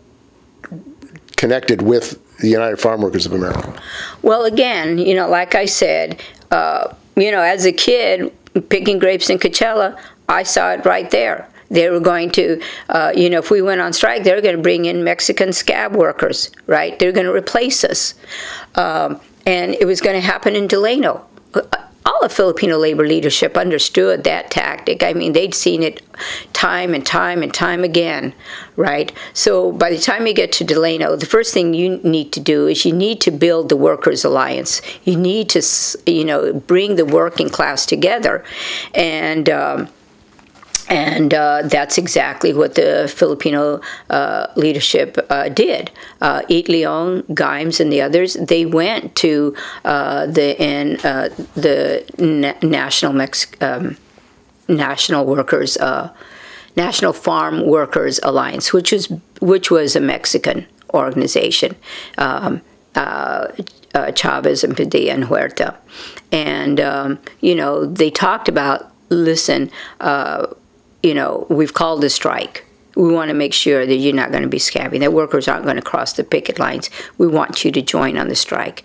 connected with the United Farm Workers of America? Well, again, you know, like I said, uh, you know, as a kid picking grapes in Coachella, I saw it right there. They were going to, uh, you know, if we went on strike, they're going to bring in Mexican scab workers, right? They're going to replace us. Um, and it was going to happen in Delano. All of Filipino labor leadership understood that tactic. I mean, they'd seen it time and time and time again, right? So by the time you get to Delano, the first thing you need to do is you need to build the workers' alliance. You need to, you know, bring the working class together, and. Um, and uh, that's exactly what the Filipino uh, leadership uh, did. Uh, Eat Leong, Gines, and the others, they went to uh, the in, uh, the na national Mex um, national workers National Farm Workers Alliance, which was which was a Mexican organization. Um, uh, uh, Chavez and Padilla and Huerta. And, um, you know, they talked about listen, uh, you know, we've called a strike. We want to make sure that you're not going to be scabbing, that workers aren't going to cross the picket lines. We want you to join on the strike.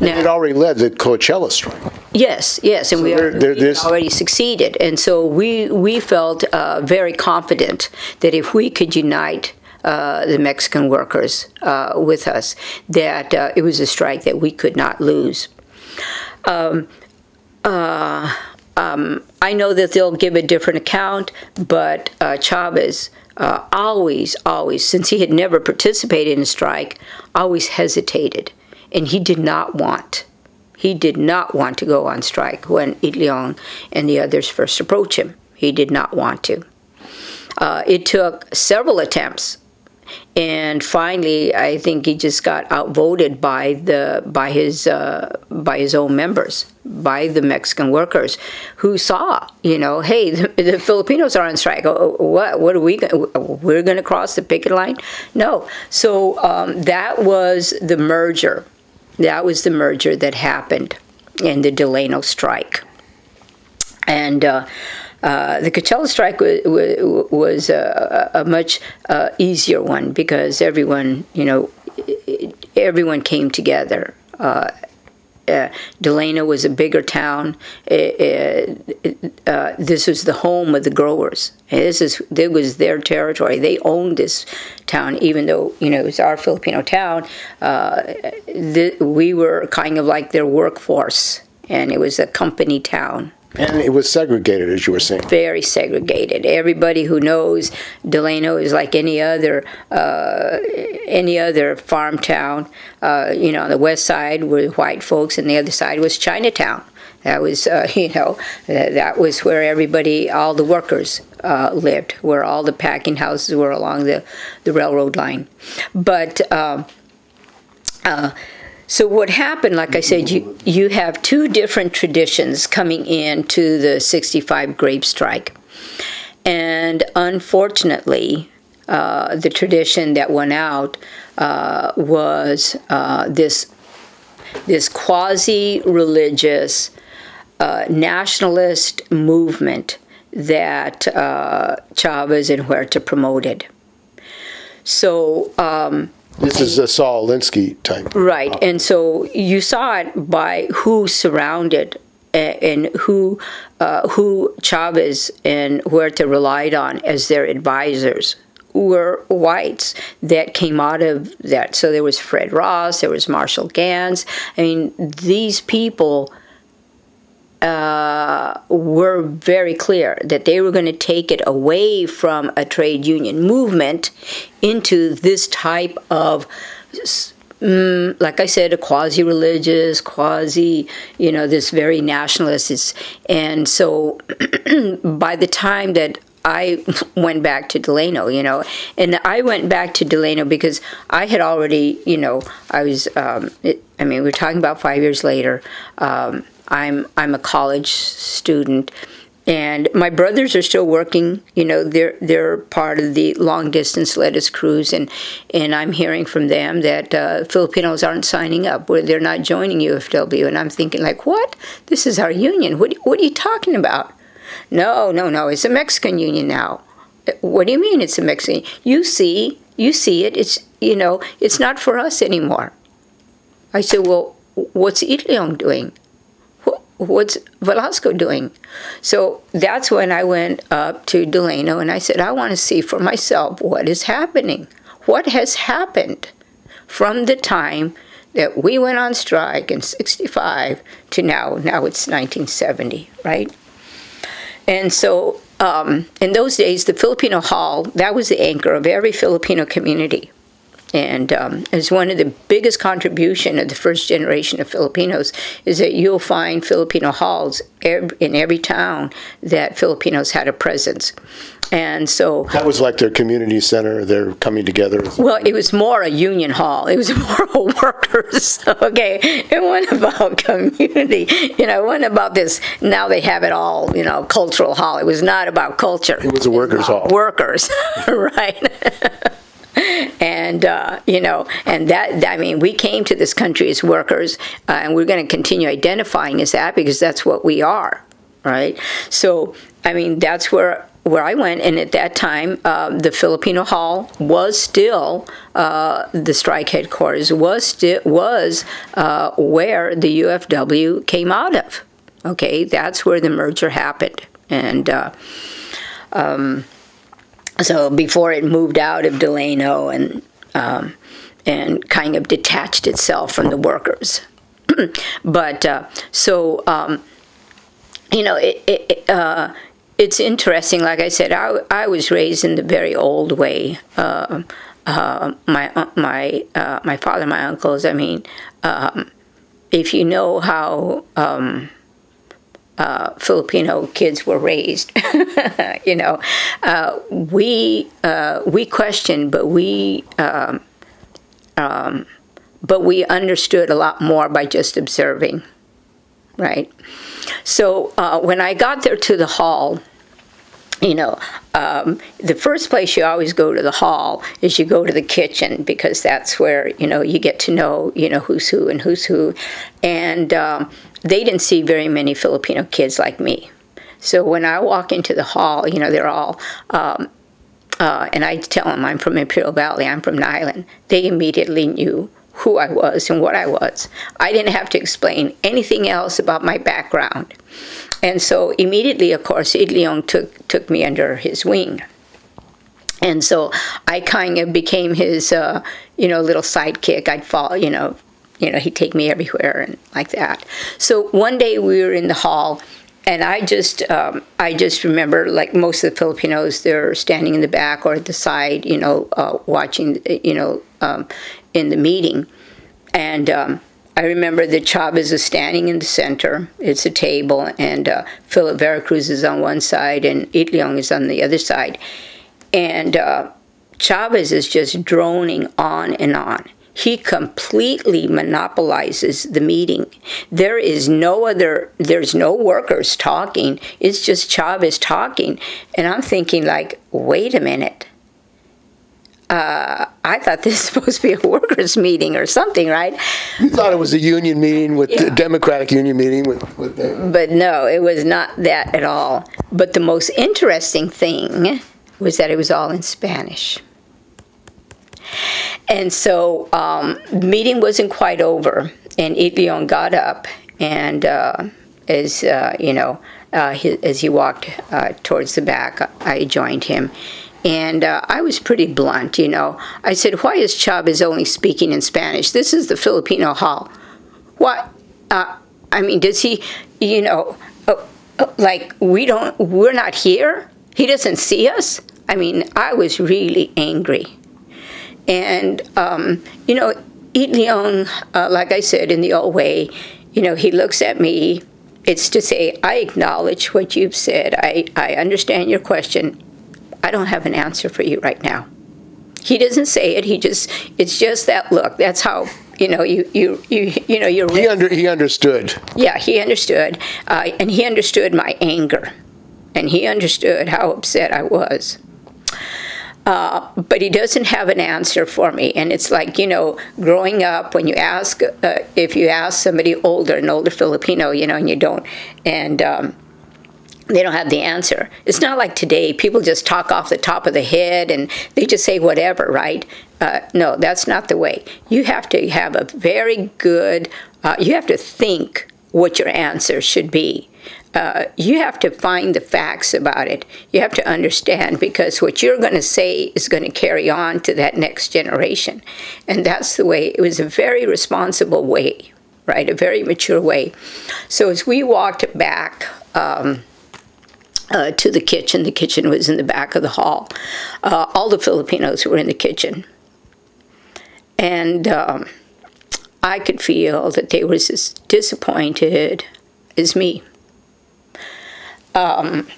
Now, it already led the Coachella strike. Yes, yes, and so we, we already succeeded. And so we, we felt uh, very confident that if we could unite uh, the Mexican workers uh, with us, that uh, it was a strike that we could not lose. Um, uh, um, I know that they'll give a different account, but uh, Chavez uh, always, always, since he had never participated in a strike, always hesitated. And he did not want, he did not want to go on strike when Itliong and the others first approached him. He did not want to. Uh, it took several attempts and finally, I think he just got outvoted by the by his uh, by his own members, by the Mexican workers, who saw, you know, hey, the, the Filipinos are on strike. Oh, what what are we? going We're going to cross the picket line? No. So um, that was the merger. That was the merger that happened in the Delano strike, and. Uh, uh, the Coachella strike was, was a, a much uh, easier one because everyone, you know, everyone came together. Uh, uh, Delano was a bigger town. Uh, this was the home of the growers. This is this was their territory. They owned this town, even though you know it was our Filipino town. we were kind of like their workforce, and it was a company town. And it was segregated, as you were saying. Very segregated. Everybody who knows Delano is like any other uh, any other farm town. Uh, you know, on the west side were white folks, and the other side was Chinatown. That was, uh, you know, that was where everybody, all the workers uh, lived, where all the packing houses were along the, the railroad line. But um, uh, so what happened, like I said, you, you have two different traditions coming into the 65 grape strike. And unfortunately, uh, the tradition that went out uh, was uh, this, this quasi-religious uh, nationalist movement that uh, Chavez and Huerta promoted. So um, this is a Saul Alinsky type. Right, and so you saw it by who surrounded and who uh, who Chavez and Huerta relied on as their advisors were whites that came out of that. So there was Fred Ross, there was Marshall Ganz. I mean, these people uh, were very clear that they were going to take it away from a trade union movement into this type of Mm, like I said, a quasi-religious, quasi, you know, this very nationalist. Is, and so by the time that I went back to Delano, you know, and I went back to Delano because I had already, you know, I was, um, it, I mean, we're talking about five years later. Um, I'm I'm a college student, and my brothers are still working. You know, they're they're part of the long distance lettuce crews, and and I'm hearing from them that uh, Filipinos aren't signing up, where they're not joining UFW, and I'm thinking like, what? This is our union. What what are you talking about? No, no, no. It's a Mexican union now. What do you mean it's a Mexican? You see, you see it. It's you know, it's not for us anymore. I said, well, what's Itliong doing? What's Velasco doing? So that's when I went up to Delano and I said, I want to see for myself what is happening. What has happened from the time that we went on strike in 65 to now? Now it's 1970, right? And so um, in those days, the Filipino Hall, that was the anchor of every Filipino community. And um, as one of the biggest contribution of the first generation of Filipinos is that you'll find Filipino halls in every town that Filipinos had a presence. And so that was like their community center. They're coming together. Well, it was more a union hall. It was more a workers. Okay, it wasn't about community. You know, it wasn't about this. Now they have it all. You know, cultural hall. It was not about culture. It was a workers' hall. Workers, right? And uh, you know, and that I mean, we came to this country as workers, uh, and we're going to continue identifying as that because that's what we are, right? So, I mean, that's where where I went, and at that time, uh, the Filipino Hall was still uh, the strike headquarters was was uh, where the UFW came out of. Okay, that's where the merger happened, and. Uh, um, so before it moved out of Delano and um, and kind of detached itself from the workers. but uh, so um, you know it, it uh, it's interesting. Like I said, I, I was raised in the very old way. Uh, uh my uh, my uh, my father, my uncles. I mean, um, if you know how um, uh, Filipino kids were raised. you know, uh, we uh, we questioned, but we um, um, but we understood a lot more by just observing, right? So uh, when I got there to the hall, you know, um, the first place you always go to the hall is you go to the kitchen because that's where you know you get to know you know who's who and who's who, and um, they didn't see very many Filipino kids like me. So when I walk into the hall, you know, they're all. Um, uh, and I tell them I'm from Imperial Valley, I'm from Niland. They immediately knew who I was and what I was. I didn't have to explain anything else about my background. And so immediately, of course, Itliong took, took me under his wing. And so I kind of became his, uh, you know, little sidekick. I'd fall, you know, you know, he'd take me everywhere and like that. So one day we were in the hall, and I just, um, I just remember, like most of the Filipinos, they're standing in the back or at the side, you know, uh, watching, you know, um, in the meeting, and um, I remember that Chavez is standing in the center. It's a table, and uh, Philip Vera Cruz is on one side, and Itliong is on the other side. And uh, Chavez is just droning on and on. He completely monopolizes the meeting. There is no other, there's no workers talking. It's just Chavez talking. And I'm thinking, like, wait a minute uh, I thought this was supposed to be a workers' meeting or something, right? You thought it was a union meeting with yeah. Democratic union meeting with, with But no, it was not that at all. But the most interesting thing was that it was all in Spanish. And so um, meeting wasn't quite over, and Itliong got up, and uh, as uh, you know, uh, he, as he walked uh, towards the back, I joined him and uh, I was pretty blunt, you know. I said, Why is Chavez only speaking in Spanish? This is the Filipino Hall. What? Uh, I mean, does he, you know, like, we don't, we're not here? He doesn't see us? I mean, I was really angry. And, um, you know, Itliong, uh, like I said, in the old way, you know, he looks at me. It's to say, I acknowledge what you've said. I, I understand your question I don't have an answer for you right now. He doesn't say it. He just, it's just that look. That's how, you know, you, you, you, you know, you're. He, under, he understood. Yeah, he understood. Uh, and he understood my anger. And he understood how upset I was. Uh, but he doesn't have an answer for me. And it's like, you know, growing up, when you ask, uh, if you ask somebody older, an older Filipino, you know, and you don't, and um, they don't have the answer. It's not like today, people just talk off the top of the head and they just say whatever, right? Uh, no, that's not the way. You have to have a very good, uh, you have to think what your answer should be. Uh, you have to find the facts about it. You have to understand because what you're going to say is going to carry on to that next generation. And that's the way, it was a very responsible way, right? A very mature way. So as we walked back, um, uh, to the kitchen. The kitchen was in the back of the hall. Uh, all the Filipinos were in the kitchen. And um, I could feel that they were as disappointed as me. Um,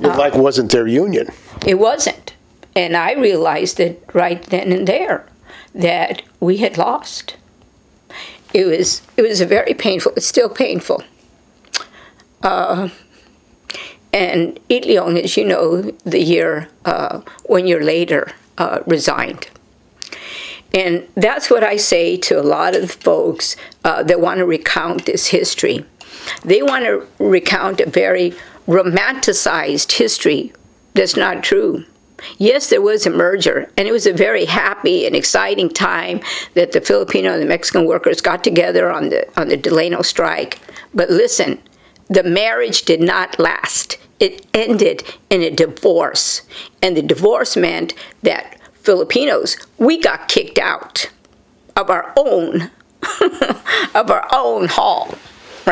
like wasn't their union. It wasn't. And I realized it right then and there that we had lost. It was it was a very painful. It's still painful. Uh, and Itliong, as you know, the year uh, one year later uh, resigned. And that's what I say to a lot of folks uh, that want to recount this history. They want to recount a very romanticized history that's not true. Yes, there was a merger, and it was a very happy and exciting time that the Filipino and the Mexican workers got together on the on the Delano strike. But listen, the marriage did not last. It ended in a divorce, and the divorce meant that Filipinos we got kicked out of our own of our own hall,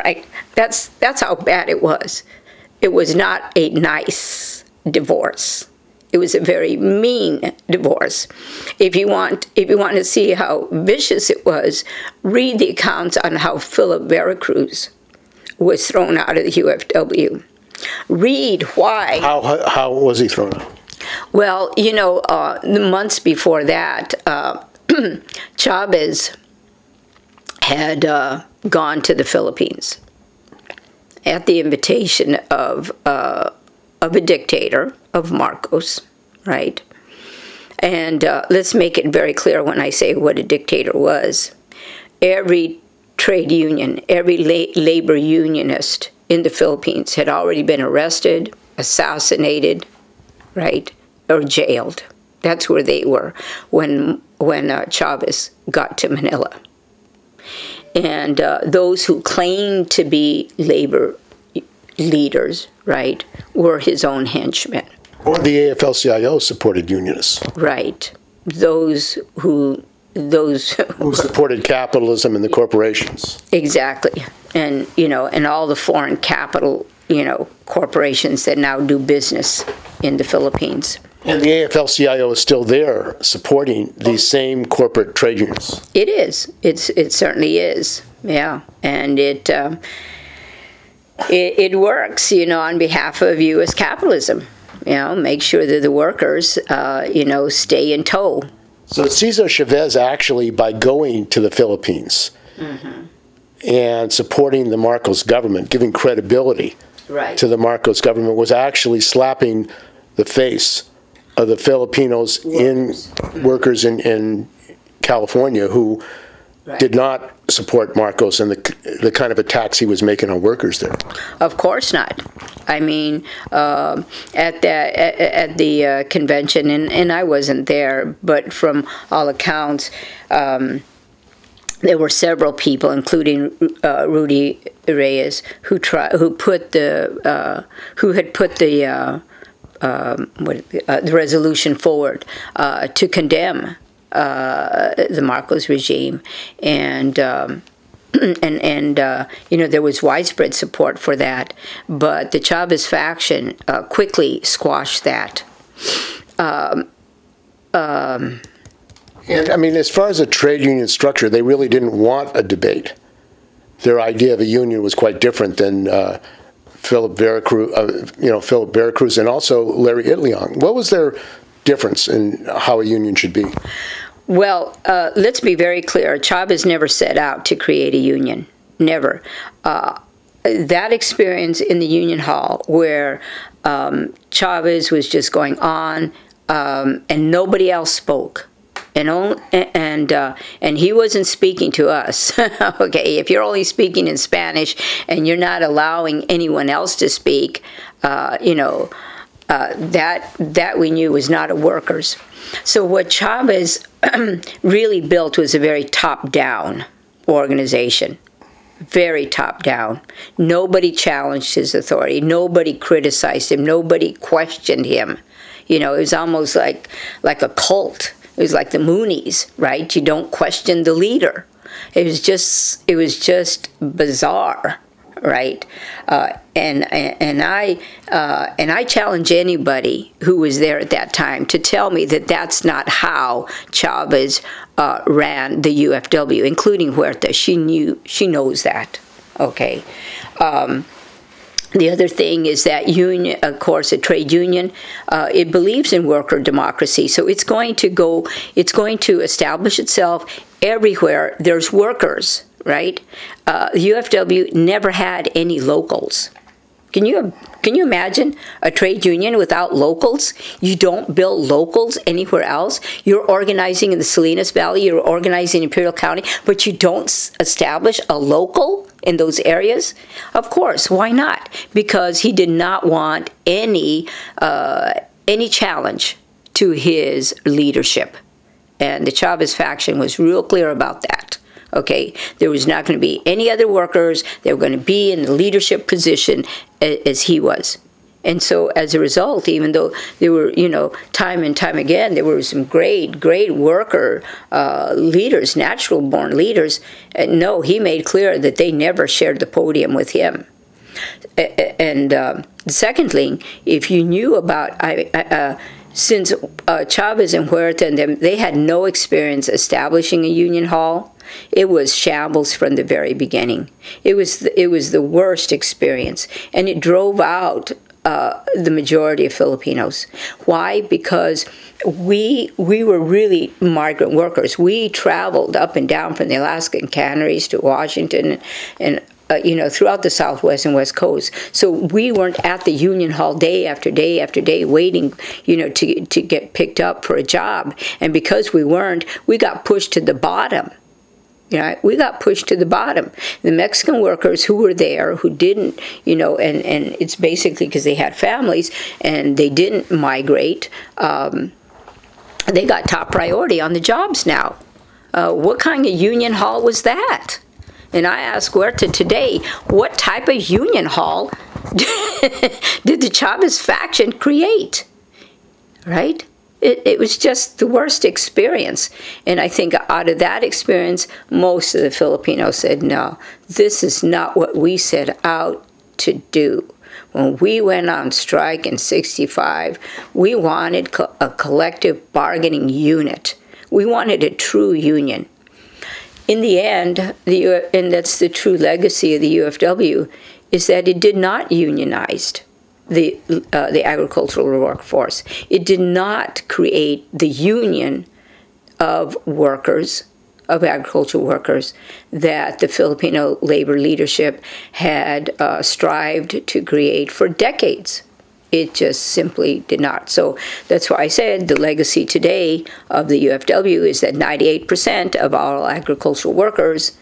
right? That's that's how bad it was. It was not a nice divorce. It was a very mean divorce. If you want, if you want to see how vicious it was, read the accounts on how Philip Vera Cruz was thrown out of the UFW. Read why. How, how was he thrown out? Well, you know, uh, the months before that, uh, Chavez had uh, gone to the Philippines at the invitation of uh, of a dictator of Marcos, right? And uh, let's make it very clear when I say what a dictator was. Every trade union, every la labor unionist in the Philippines had already been arrested, assassinated, right, or jailed. That's where they were when when uh, Chavez got to Manila and uh, those who claimed to be labor leaders, right, were his own henchmen. Or the AFL-CIO supported unionists. Right. Those who those who supported capitalism and the corporations. Exactly. And you know, and all the foreign capital, you know, corporations that now do business in the Philippines. And the AFL-CIO is still there supporting these same corporate trade unions. It is. It's it certainly is. Yeah, and it um, it, it, works. You know, on behalf of U.S. capitalism. You know, make sure that the workers, uh, you know, stay in tow. So Cesar Chavez actually, by going to the Philippines mm-hmm. and supporting the Marcos government, giving credibility right. to the Marcos government, was actually slapping the face of the Filipinos workers. in workers in, in California who right. did not support Marcos and the the kind of attacks he was making on workers there. Of course not. I mean, uh, at the at, at the uh, convention, and, and I wasn't there, but from all accounts. Um, there were several people, including uh, Rudy Reyes, who try, who put the uh, who had put the uh, um, what, uh, the resolution forward uh, to condemn uh, the Marcos regime, and um, and and uh, you know there was widespread support for that, but the Chavez faction uh, quickly squashed that. Um, um, and I mean, as far as a trade union structure, they really didn't want a debate. Their idea of a union was quite different than uh, Philip Vera Cruz, uh, you know, Philip Vera Cruz, and also Larry Itliong. What was their difference in how a union should be? Well, uh, let's be very clear. Chavez never set out to create a union. Never. Uh, that experience in the Union Hall, where um, Chavez was just going on um, and nobody else spoke. And, only, and uh, and he wasn't speaking to us. okay, if you're only speaking in Spanish and you're not allowing anyone else to speak, uh, you know, uh, that that we knew was not a workers. So what Chavez really built was a very top-down organization very top down. Nobody challenged his authority. Nobody criticized him. Nobody questioned him. You know, it was almost like like a cult. It was like the Moonies, right? You don't question the leader. It was just it was just bizarre, right? Uh, and and I uh, and I challenge anybody who was there at that time to tell me that that's not how Chavez uh, ran the UFW, including Huerta. She knew she knows that. Okay. Um, the other thing is that union, of course, a trade union, uh, it believes in worker democracy. So it's going to go, it's going to establish itself everywhere there's workers, right? Uh, UFW never had any locals. Can you can you imagine a trade union without locals? You don't build locals anywhere else. You're organizing in the Salinas Valley, you're organizing in Imperial County, but you don't establish a local in those areas? Of course, why not? Because he did not want any uh, any challenge to his leadership, and the Chavez faction was real clear about that. Okay, there was not going to be any other workers. They were going to be in the leadership position as he was. And so as a result, even though there were, you know, time and time again, there were some great, great worker uh, leaders, natural born leaders, no, he made clear that they never shared the podium with him. And uh, secondly, if you knew about, uh, since uh, Chavez and Huerta and them, they had no experience establishing a union hall, it was shambles from the very beginning. It was the, it was the worst experience, and it drove out uh, the majority of Filipinos. Why? Because we we were really migrant workers. We traveled up and down from the Alaskan canneries to Washington and. Uh, you know, throughout the Southwest and West Coast. So we weren't at the Union Hall day after day after day waiting, you know, to, to get picked up for a job. And because we weren't, we got pushed to the bottom know, we got pushed to the bottom. The Mexican workers who were there, who didn't, you know, and, and it's basically because they had families and they didn't migrate, um, they got top priority on the jobs now. Uh, what kind of union hall was that? And I ask Huerta today, what type of union hall did the Chavez faction create? Right? It, it was just the worst experience. And I think out of that experience, most of the Filipinos said, no, this is not what we set out to do. When we went on strike in 65, we wanted co a collective bargaining unit. We wanted a true union. In the end, the, and that's the true legacy of the UFW, is that it did not unionize the, uh, the agricultural workforce. It did not create the union of workers, of agricultural workers, that the Filipino labor leadership had uh, strived to create for decades. It just simply did not. So that's why I said the legacy today of the UFW is that 98% of all agricultural workers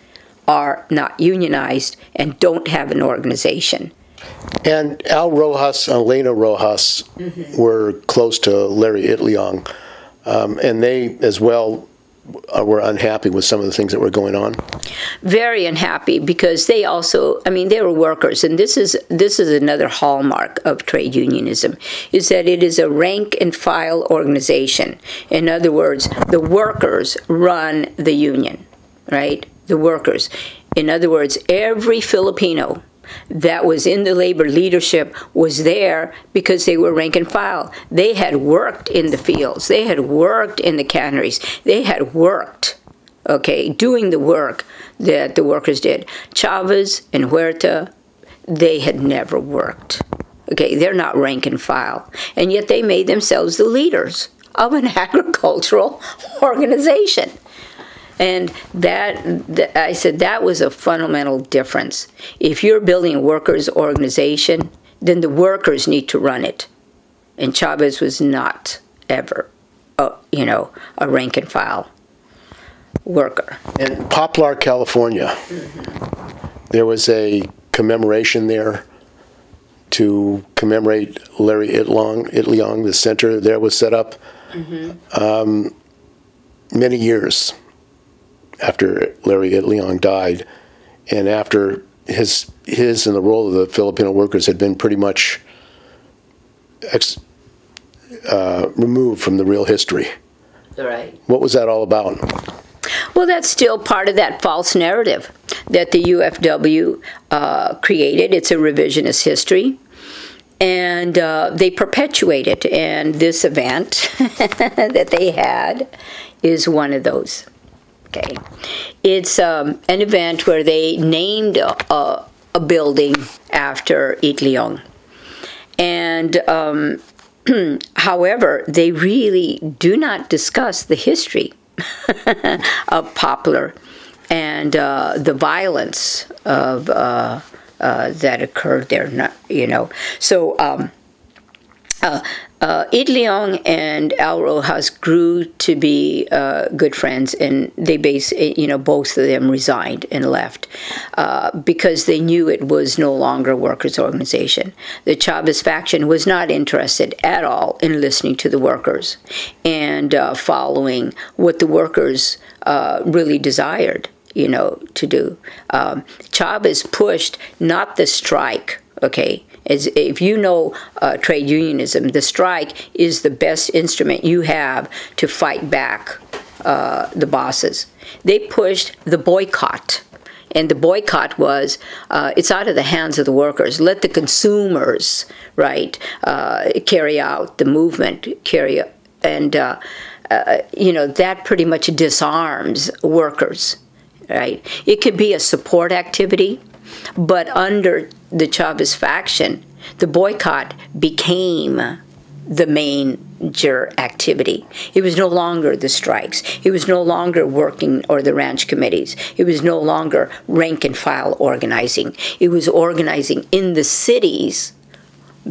are not unionized and don't have an organization. And Al Rojas and Elena Rojas mm-hmm. were close to Larry Itliong, um, and they as well uh, were unhappy with some of the things that were going on. Very unhappy because they also, I mean, they were workers, and this is this is another hallmark of trade unionism, is that it is a rank and file organization. In other words, the workers run the union, right? The workers. In other words, every Filipino that was in the labor leadership was there because they were rank and file. They had worked in the fields, they had worked in the canneries, they had worked, okay, doing the work that the workers did. Chavez and Huerta, they had never worked. Okay, they're not rank and file. And yet they made themselves the leaders of an agricultural organization. And that, I said, that was a fundamental difference. If you're building a workers' organization, then the workers need to run it. And Chavez was not ever, a, you know, a rank and file worker. In Poplar, California, mm-hmm. there was a commemoration there to commemorate Larry Itliong. Itliong, the center there was set up mm-hmm. um, many years after Larry Itliong died, and after his his and the role of the Filipino workers had been pretty much ex, uh, removed from the real history. Right. What was that all about? Well, that's still part of that false narrative that the UFW uh, created. It's a revisionist history. And uh, they perpetuate it. And this event that they had is one of those. It's um, an event where they named a, a building after Itliong. And um, however, they really do not discuss the history of Poplar and uh, the violence of uh, uh, that occurred there. Not, you know, so um, uh, uh, Itliong and Al Rojas grew to be uh, good friends, and they base, you know, both of them resigned and left uh, because they knew it was no longer a workers' organization. The Chavez faction was not interested at all in listening to the workers and uh, following what the workers uh, really desired, you know, to do. Um, Chavez pushed not the strike, okay, if you know uh, trade unionism, the strike is the best instrument you have to fight back uh, the bosses. They pushed the boycott. And the boycott was, uh, it's out of the hands of the workers. Let the consumers, right, uh, carry out the movement, carry, and uh, uh, you know that pretty much disarms workers, right? It could be a support activity, but under the Chavez faction, the boycott became the major activity. It was no longer the strikes. It was no longer working or the ranch committees. It was no longer rank and file organizing. It was organizing in the cities,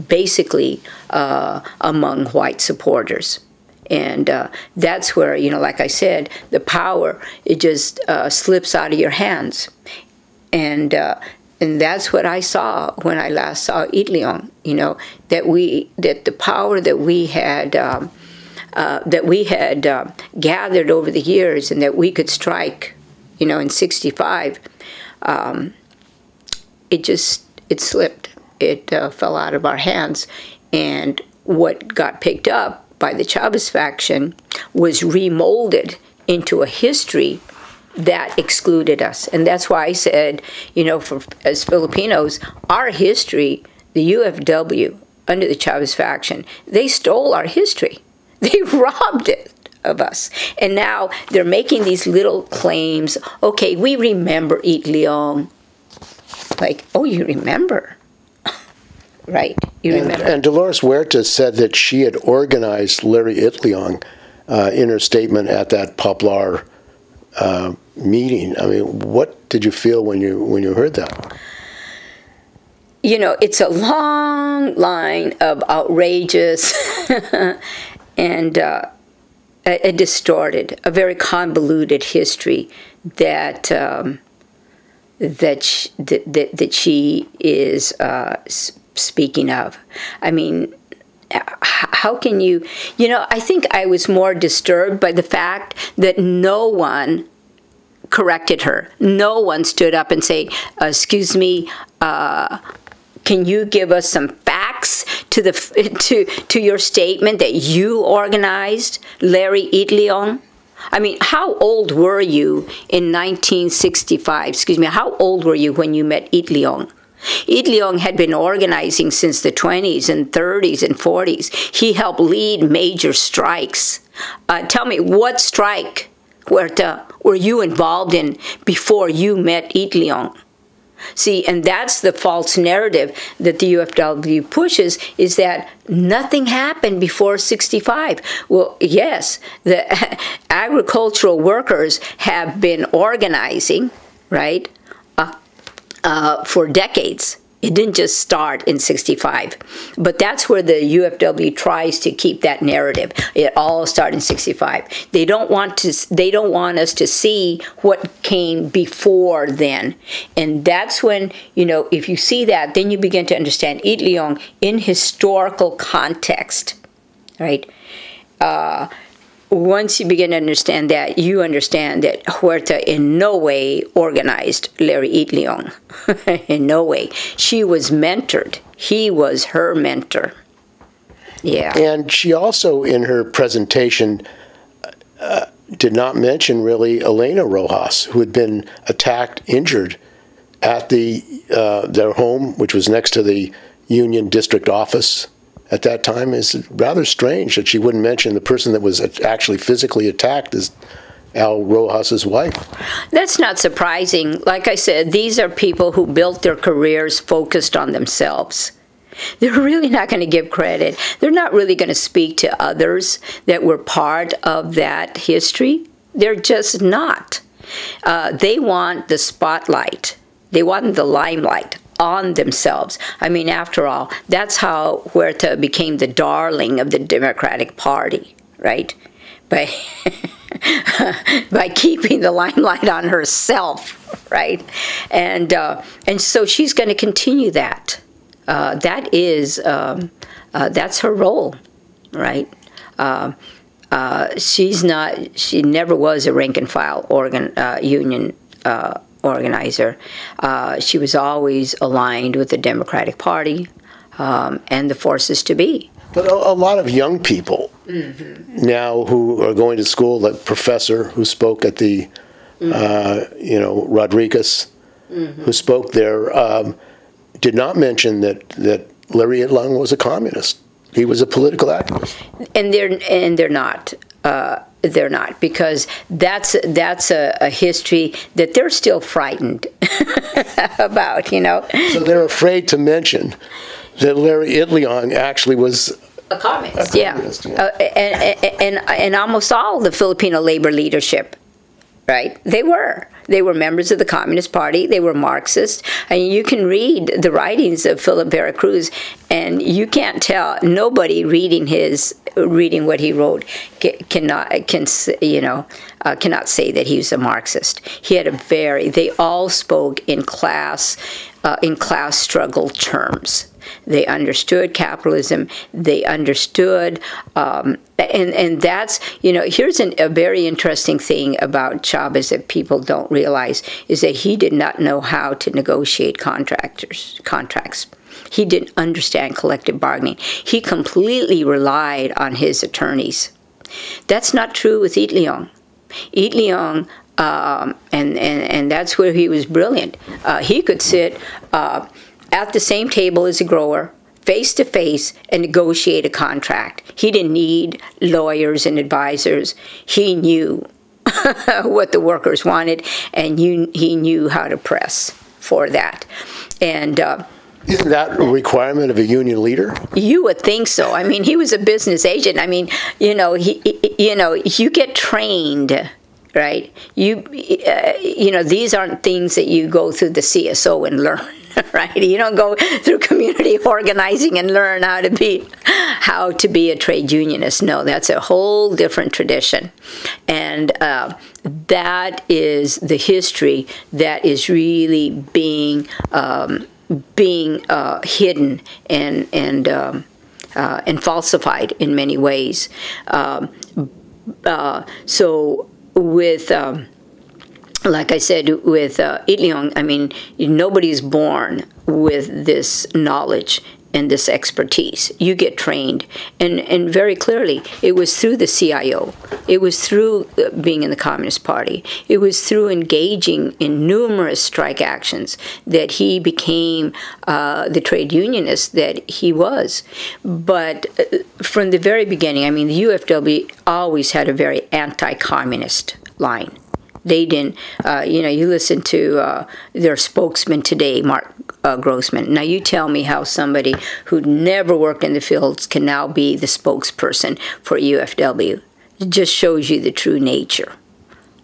basically uh, among white supporters. And uh, that's where, you know, like I said, the power, it just uh, slips out of your hands. And uh, and that's what I saw when I last saw Itliong. You know that we that the power that we had um, uh, that we had uh, gathered over the years, and that we could strike. You know, in '65, um, it just it slipped. It uh, fell out of our hands, and what got picked up by the Chavez faction was remolded into a history that excluded us. And that's why I said, you know, for, as Filipinos, our history, the UFW, under the Chavez faction, they stole our history. They robbed it of us. And now they're making these little claims. Okay, we remember Itliong. Like, oh, you remember? right, you and, remember. And Dolores Huerta said that she had organized Larry Itliong uh, in her statement at that Poplar uh, meeting. I mean, what did you feel when you when you heard that? You know, it's a long line of outrageous and uh, a, a, distorted, a very convoluted history that um, that, sh- that, that that she is uh, speaking of. I mean, how can you, you know, I think I was more disturbed by the fact that no one corrected her. No one stood up and uh, "Excuse me, uh, can you give us some facts to the to to your statement that you organized Larry Itliong?" I mean, how old were you in 1965? Excuse me, how old were you when you met Itliong? Itliong had been organizing since the 20s and 30s and 40s. He helped lead major strikes. Uh, tell me, what strike Huerta were you involved in before you met Itliong? See, and that's the false narrative that the UFW pushes is that nothing happened before 65. Well, yes, the agricultural workers have been organizing, right, uh, uh, for decades. It didn't just start in 65. But that's where the UFW tries to keep that narrative. It all started in 65. They don't want to they don't want us to see what came before then. And that's when, you know, if you see that, then you begin to understand Itliong in historical context. Right? Uh, once you begin to understand that, you understand that Huerta in no way organized Larry Itliong. in no way. She was mentored. He was her mentor. Yeah. And she also, in her presentation, uh, did not mention really Elena Rojas, who had been attacked, injured at the uh, their home, which was next to the Union District office at that time is rather strange that she wouldn't mention the person that was actually physically attacked as Al Rojas's wife. That's not surprising. Like I said, these are people who built their careers focused on themselves. They're really not going to give credit. They're not really going to speak to others that were part of that history. They're just not. Uh, they want the spotlight. They want the limelight on themselves. I mean, after all, that's how Huerta became the darling of the Democratic Party, right? By, by keeping the limelight on herself, right? And, uh, and so she's going to continue that. Uh, that is, um, uh, that's her role, right? Uh, uh, she's not, she never was a rank and file organ, uh, union organizer. Uh, she was always aligned with the Democratic Party um, and the forces to be. But a, a lot of young people mm-hmm. now who are going to school, like Professor who spoke at the, mm-hmm. uh, you know, Rodriguez, mm-hmm. who spoke there, um, did not mention that, that Larry Itliong was a communist. He was a political activist. And they're, and they're not. Uh, they're not because that's that's a, a history that they're still frightened about. You know, so they're afraid to mention that Larry Itliong actually was a communist. A communist yeah, yeah. Uh, and, and and almost all the Filipino labor leadership right? They were. They were members of the Communist Party. They were Marxist. And you can read the writings of Philip Vera Cruz, and you can't tell. Nobody reading his, reading what he wrote, cannot can you know uh, cannot say that he was a Marxist. He had a very. They all spoke in class, uh, in class struggle terms. They understood capitalism. They understood, um, and and that's you know here's an, a very interesting thing about Chavez that people don't realize is that he did not know how to negotiate contractors contracts. He didn't understand collective bargaining. He completely relied on his attorneys. That's not true with Itliong. Itliong um, and, and, and that's where he was brilliant. Uh, he could sit uh, at the same table as a grower, face to face, and negotiate a contract. He didn't need lawyers and advisors. He knew what the workers wanted, and you, he knew how to press for that. And uh, isn't that a requirement of a union leader? You would think so. I mean, he was a business agent. I mean, you know, he, you know, you get trained right? You, uh, you know, these aren't things that you go through the CSO and learn. right? You don't go through community organizing and learn how to be how to be a trade unionist. No, that's a whole different tradition, and uh, that is the history that is really being um, being uh, hidden and and um, uh, and falsified in many ways. Um, uh, so with um, like I said with uh, Itliong, I mean, nobody's born with this knowledge and this expertise. You get trained. And, and very clearly, it was through the CIO. It was through uh, being in the Communist Party. It was through engaging in numerous strike actions that he became uh, the trade unionist that he was. But uh, from the very beginning, I mean, the UFW always had a very anti communist line They didn't. Uh, you know, you listen to uh, their spokesman today, Marc uh, Grossman. Now, you tell me how somebody who never worked in the fields can now be the spokesperson for UFW. It just shows you the true nature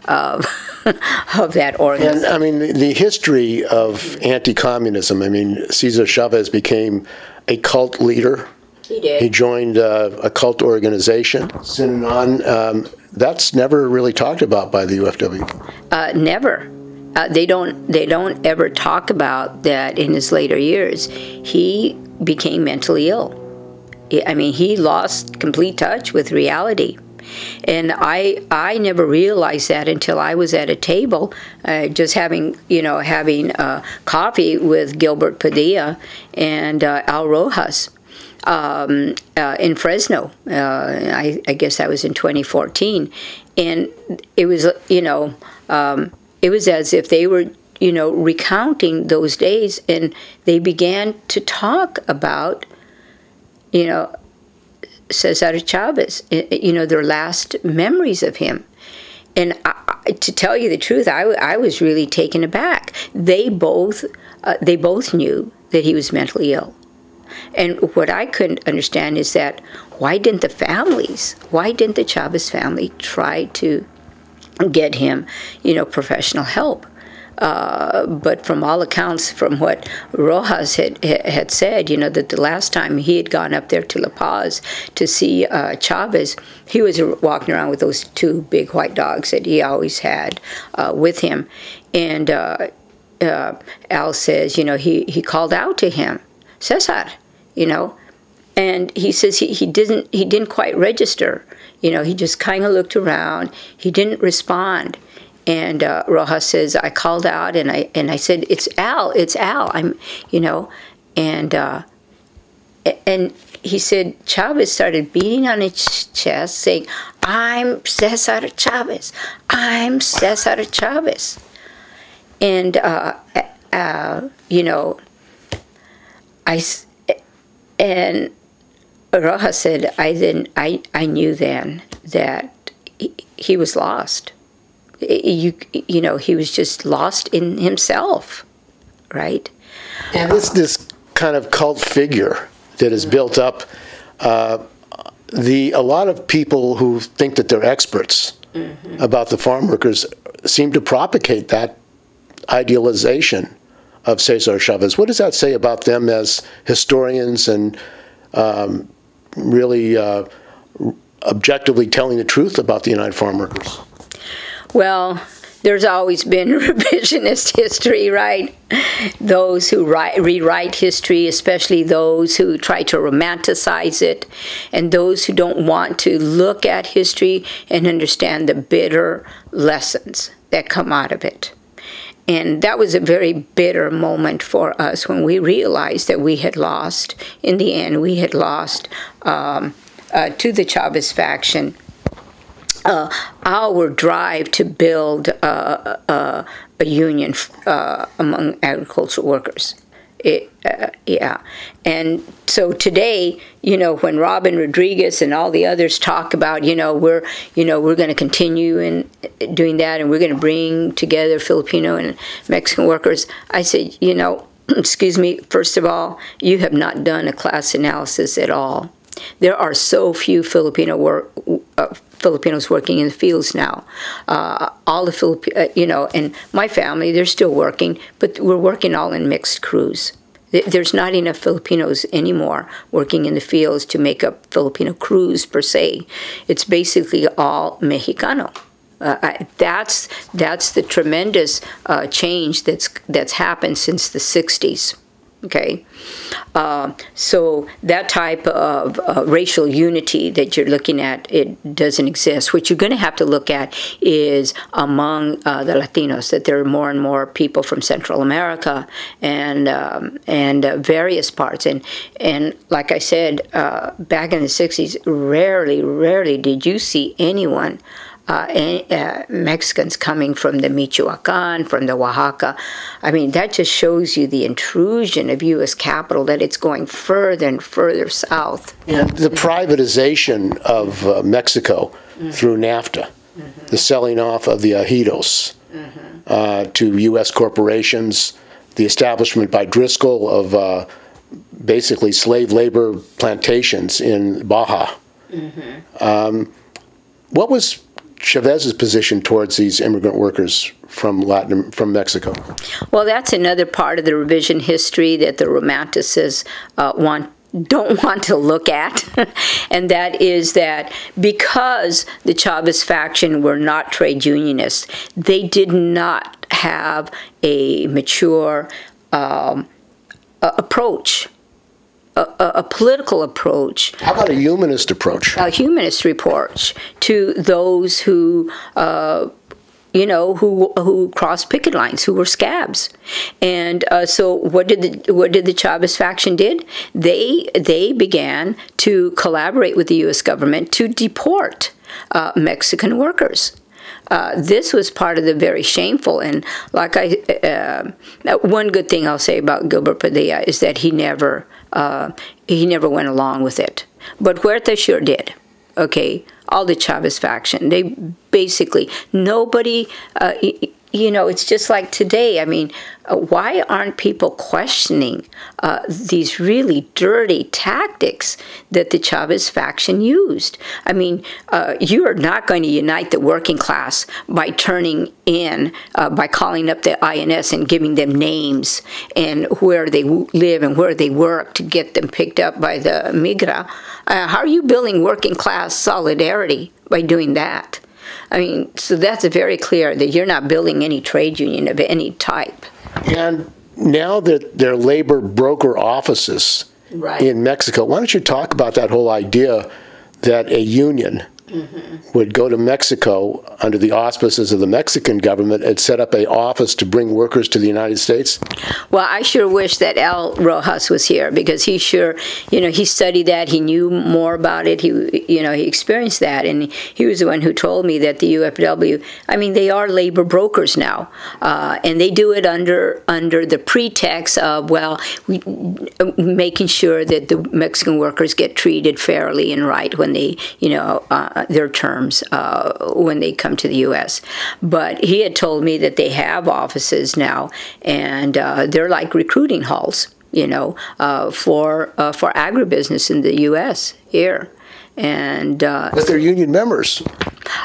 of of that organization. And I mean, the, the history of anti-communism. I mean, Cesar Chavez became a cult leader. He did. He joined uh, a cult organization, Synanon. Um, that's never really talked about by the UFW. Uh, never. Uh, they don't. They don't ever talk about that in his later years. He became mentally ill. I mean, he lost complete touch with reality. And I I never realized that until I was at a table, uh, just having you know having uh, coffee with Gilbert Padilla and uh, Al Rojas. Um, uh, in Fresno, uh, I, I, guess that was in 2014, and it was you know um, it was as if they were you know recounting those days, and they began to talk about you know Cesar Chavez, you know, their last memories of him. And I, to tell you the truth, I, I was really taken aback. They both, uh, they both knew that he was mentally ill. And what I couldn't understand is that why didn't the families, why didn't the Chavez family try to get him, you know, professional help? Uh, but from all accounts, from what Rojas had, had said, you know, that the last time he had gone up there to La Paz to see uh, Chavez, he was walking around with those two big white dogs that he always had uh, with him. And uh, uh, Al says, you know, he, he called out to him, Cesar, you know, and he says he, he didn't he didn't quite register. You know, he just kind of looked around. He didn't respond. And uh, Rojas says, I called out and I and I said, "It's Al, it's Al." I'm, you know, and uh, and he said Chavez started beating on his chest, saying, "I'm Cesar Chavez. I'm Cesar Chavez." And uh, uh, you know, I and Rojas said, "I then I I knew then that he, he was lost." you you know he was just lost in himself, right? And this this kind of cult figure that is built up. Uh, the a lot of people who think that they're experts mm-hmm. about the farm workers seem to propagate that idealization of Cesar Chavez. What does that say about them as historians and um, really uh, objectively telling the truth about the United Farm Workers? Well, there's always been revisionist history, right? Those who write, rewrite history, especially those who try to romanticize it, and those who don't want to look at history and understand the bitter lessons that come out of it. And that was a very bitter moment for us when we realized that we had lost. In the end, we had lost um, uh, to the Chavez faction uh, our drive to build uh, uh, a union uh, among agricultural workers. It, uh, yeah, and so today, you know, when Robyn Rodriguez and all the others talk about, you know, we're, you know, we're going to continue in doing that, and we're going to bring together Filipino and Mexican workers. I said, you know, excuse me. First of all, you have not done a class analysis at all. There are so few Filipino work, Filipinos working in the fields now. Uh, all the Filip- uh, you know, and my family, they're still working, but we're working all in mixed crews. There's not enough Filipinos anymore working in the fields to make up Filipino crews per se. It's basically all Mexicano. Uh, that's that's the tremendous uh, change that's that's happened since the 60s. Okay, uh, so that type of uh, racial unity that you're looking at, it doesn't exist. What you're going to have to look at is among uh, the Latinos that there are more and more people from Central America and um, and uh, various parts. And and like I said, uh, back in the '60s, rarely, rarely did you see anyone uh, uh, Mexicans coming from the Michoacan, from the Oaxaca. I mean, that just shows you the intrusion of U.S. capital, that it's going further and further south. And the privatization of uh, Mexico mm. through NAFTA. mm-hmm. the selling off of the ejidos mm-hmm. uh, to U.S. corporations, the establishment by Driscoll of uh, basically slave labor plantations in Baja. Mm-hmm. Um, what was Chavez's position towards these immigrant workers from Latin from Mexico? Well, that's another part of the revision history that the Romanticists uh, want don't want to look at, and that is that because the Chavez faction were not trade unionists, they did not have a mature um, approach a, a, political approach. How about a humanist approach? A humanist approach to those who, uh, you know, who who crossed picket lines, who were scabs, and uh, so what did the what did the Chavez faction did? They they began to collaborate with the U.S. government to deport uh, Mexican workers. Uh, this was part of the very shameful and like I uh, one good thing I'll say about Gilbert Padilla is that he never uh, he never went along with it. But Huerta sure did. Okay, all the Chavez faction. They basically nobody. Uh, you know, it's just like today. I mean, uh, why aren't people questioning uh, these really dirty tactics that the Chavez faction used? I mean, uh, you are not going to unite the working class by turning in, uh, by calling up the INS and giving them names and where they live and where they work to get them picked up by the Migra. Uh, how are you building working class solidarity by doing that? I mean, so that's very clear that you're not building any trade union of any type. And now that there are labor broker offices right. in Mexico, why don't you talk about that whole idea that a union mm-hmm. would go to Mexico under the auspices of the Mexican government and set up an office to bring workers to the United States? Well, I sure wish that Al Rojas was here because he sure, you know, he studied that. He knew more about it. He, you know, he experienced that, and he was the one who told me that the UFW. I mean, they are labor brokers now, uh, and they do it under under the pretext of well, we, making sure that the Mexican workers get treated fairly and right when they, you know, uh, their terms uh, when they come to the U.S. But he had told me that they have offices now, and uh, they're like recruiting halls, you know, uh, for uh, for agribusiness in the U.S. here. And uh, but they're union members.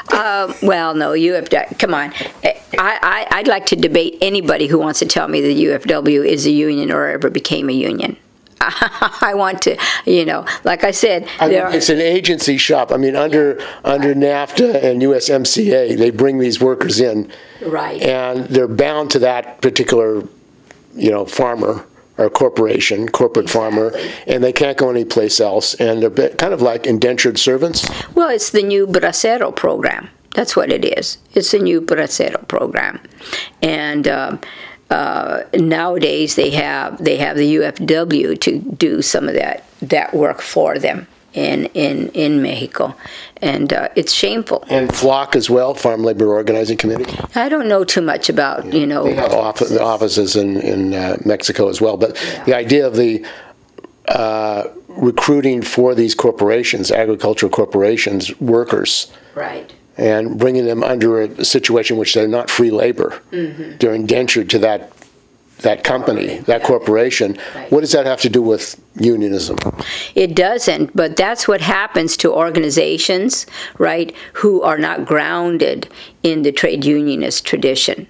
Uh, well, no, UFW. Come on, I, I I'd like to debate anybody who wants to tell me the UFW is a union or ever became a union. I want to, you know, like I said, I mean, it's an agency shop. I mean, under yeah. under NAFTA and USMCA, they bring these workers in, right, and they're bound to that particular, you know, farmer or corporation, corporate exactly. farmer, and they can't go anyplace else, and they're kind of like indentured servants. Well, it's the new Bracero program. That's what it is. It's a new Bracero program, and. Um, uh, nowadays they have they have the UFW to do some of that that work for them in in in Mexico, and uh, it's shameful. And FLOC as well, Farm Labor Organizing Committee. I don't know too much about yeah. you know. They have office, offices in in uh, Mexico as well, but yeah. the idea of the uh, recruiting for these corporations, agricultural corporations, workers. Right and bringing them under a situation in which they're not free labor. Mm-hmm. They're indentured to that that company, that corporation. What does that have to do with unionism? It doesn't, but that's what happens to organizations, right, who are not grounded in the trade unionist tradition.